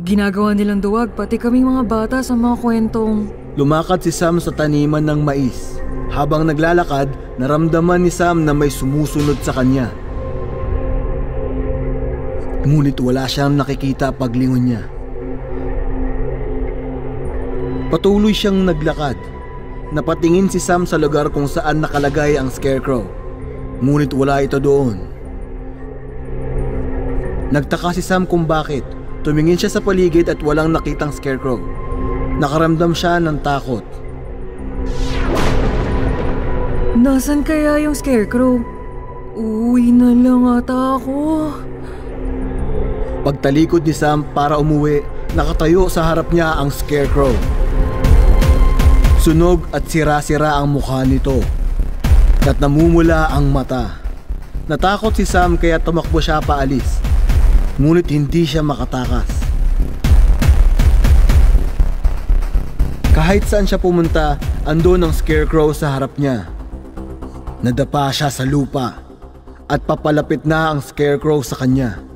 Speaker 7: Ginagawa nilang duwag pati kaming mga bata sa mga kwentong.
Speaker 14: Lumakad si Sam sa taniman ng mais. Habang naglalakad, naramdaman ni Sam na may sumusunod sa kanya. Ngunit wala siyang nakikita paglingon niya. Patuloy siyang naglakad Napatingin si Sam sa lugar kung saan nakalagay ang scarecrow. Ngunit wala ito doon. Nagtaka si Sam kung bakit. Tumingin siya sa paligid at walang nakitang scarecrow. Nakaramdam siya ng takot.
Speaker 7: Nasaan kaya yung scarecrow? Uwi na lang ata ako.
Speaker 14: Pagtalikod ni Sam para umuwi, nakatayo sa harap niya ang scarecrow. Sunog at sira-sira ang mukha nito. At namumula ang mata. Natakot si Sam kaya tumakbo siya paalis. Ngunit hindi siya makatakas. Kahit saan siya pumunta, andon ang scarecrow sa harap niya. Nadapa siya sa lupa at papalapit na ang scarecrow sa kanya.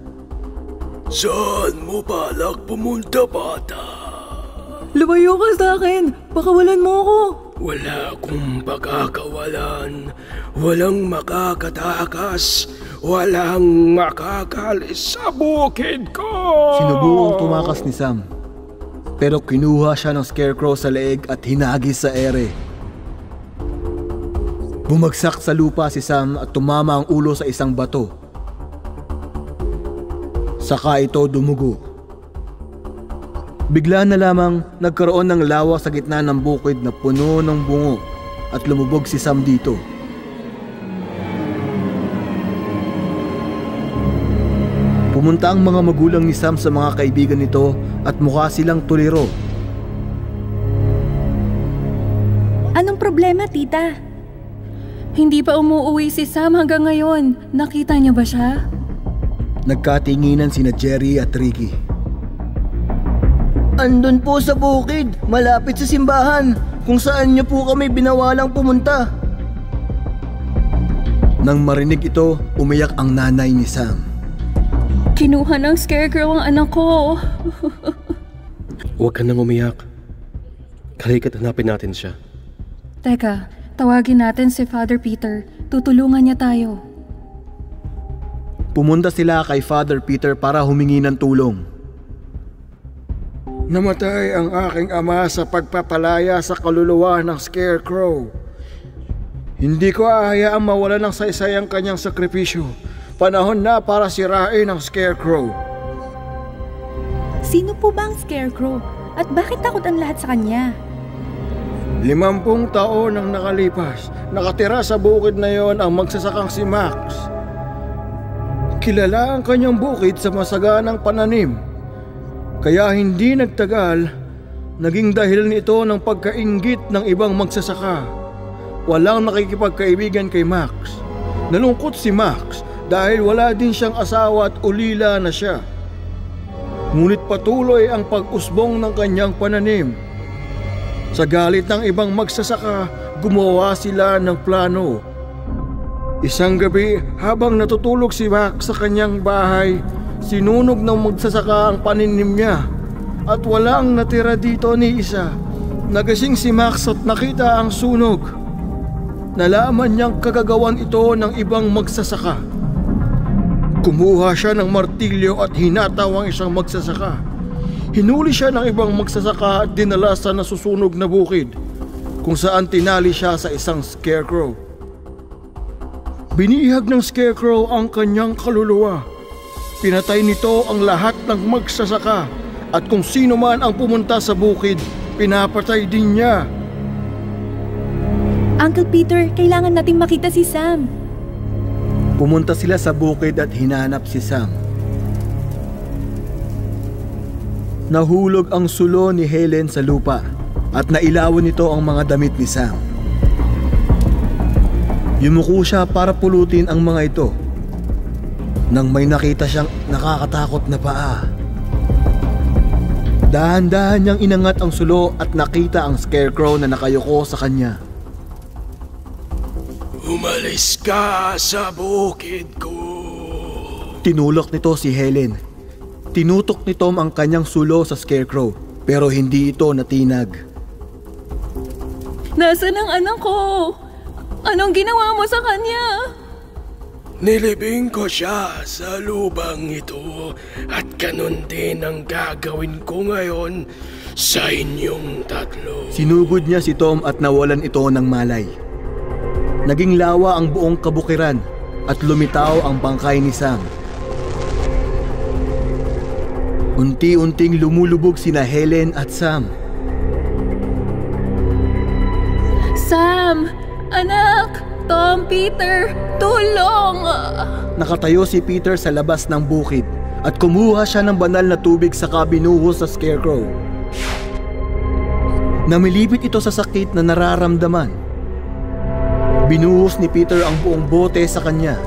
Speaker 27: Saan mo balak pumunta, bata?
Speaker 7: Lumayo ka sa akin! Pakawalan mo ako!
Speaker 27: Wala akong pagkakawalan. Walang makakatakas. Walang makakalis sa bukid ko!
Speaker 14: Sinubukang tumakas ni Sam. Pero kinuha siya ng scarecrow sa leeg at hinagis sa ere. Bumagsak sa lupa si Sam at tumama ang ulo sa isang bato. Saka ito dumugo. Bigla na lamang nagkaroon ng lawa sa gitna ng bukid na puno ng bungo at lumubog si Sam dito. Pumunta ang mga magulang ni Sam sa mga kaibigan nito at mukha silang tuliro.
Speaker 20: Anong problema, tita?
Speaker 7: Hindi pa umuuwi si Sam hanggang ngayon. Nakita niyo ba siya?
Speaker 14: Nagkatinginan sina Jerry at Ricky.
Speaker 29: Andun po sa bukid, malapit sa simbahan, kung saan niyo po kami binawalang pumunta.
Speaker 14: Nang marinig ito, umiyak ang nanay ni Sam.
Speaker 7: Kinuha ng scarecrow ang anak ko.
Speaker 15: Huwag ka nang umiyak. Kalikat hanapin natin siya.
Speaker 7: Teka, tawagin natin si Father Peter. Tutulungan niya tayo.
Speaker 14: Pumunta sila kay Father Peter para humingi ng tulong.
Speaker 30: Namatay ang aking ama sa pagpapalaya sa kaluluwa ng Scarecrow. Hindi ko ahayaang mawala ng saysay ang kanyang sakripisyo. Panahon na para sirain ang Scarecrow.
Speaker 20: Sino po ba ang Scarecrow? At bakit takot ang lahat sa kanya?
Speaker 30: Limampung taon ang nakalipas. Nakatira sa bukid na yon ang magsasakang si Max. Kilala ang kanyang bukid sa masaganang pananim
Speaker 14: Kaya hindi nagtagal, naging dahil nito ng pagkaingit ng ibang magsasaka. Walang nakikipagkaibigan kay Max. Nalungkot si Max dahil wala din siyang asawa at ulila na siya. Ngunit patuloy ang pag-usbong ng kanyang pananim. Sa galit ng ibang magsasaka, gumawa sila ng plano. Isang gabi habang natutulog si Max sa kanyang bahay, Sinunog ng magsasaka ang paninim niya at walang natira dito ni isa. Nagasing si Max at nakita ang sunog. Nalaman niyang kagagawan ito ng ibang magsasaka. Kumuha siya ng martilyo at hinataw ang isang magsasaka. Hinuli siya ng ibang magsasaka at dinala sa nasusunog na bukid kung saan tinali siya sa isang scarecrow. Binihag ng scarecrow ang kanyang kaluluwa Pinatay nito ang lahat ng magsasaka at kung sino man ang pumunta sa bukid, pinapatay din niya.
Speaker 20: Uncle Peter, kailangan nating makita si Sam.
Speaker 31: Pumunta sila sa bukid at hinanap si Sam. Nahulog ang sulo ni Helen sa lupa at nailawan nito ang mga damit ni Sam. Yumuko siya para pulutin ang mga ito nang may nakita siyang nakakatakot na paa. Dahan-dahan niyang inangat ang sulo at nakita ang scarecrow na nakayuko sa kanya.
Speaker 27: Umalis ka sa bukid ko.
Speaker 31: Tinulak nito si Helen. Tinutok ni Tom ang kanyang sulo sa scarecrow pero hindi ito natinag.
Speaker 7: Nasaan ang anak ko? Anong ginawa mo sa kanya?
Speaker 27: Nilibing ko siya sa lubang ito at ganun din ang gagawin ko ngayon sa inyong tatlo.
Speaker 31: Sinugod niya si Tom at nawalan ito ng malay. Naging lawa ang buong kabukiran at lumitaw ang bangkay ni Sam. Unti-unting lumulubog sina Helen at Sam.
Speaker 7: Sam! Anak! Tom, Peter, tulong!
Speaker 31: Nakatayo si Peter sa labas ng bukid at kumuha siya ng banal na tubig sa kabinuhos sa scarecrow. Namilipit ito sa sakit na nararamdaman. Binuhos ni Peter ang buong bote sa kanya.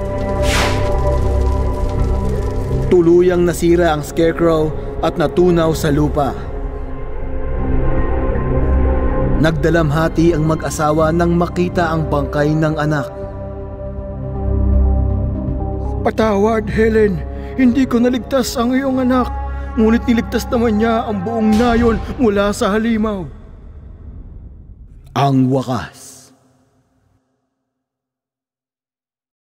Speaker 31: Tuluyang nasira ang scarecrow at natunaw sa lupa. Nagdalamhati ang mag-asawa nang makita ang bangkay ng anak.
Speaker 14: Patawad, Helen. Hindi ko naligtas ang iyong anak. Ngunit niligtas naman niya ang buong nayon mula sa halimaw.
Speaker 31: Ang wakas.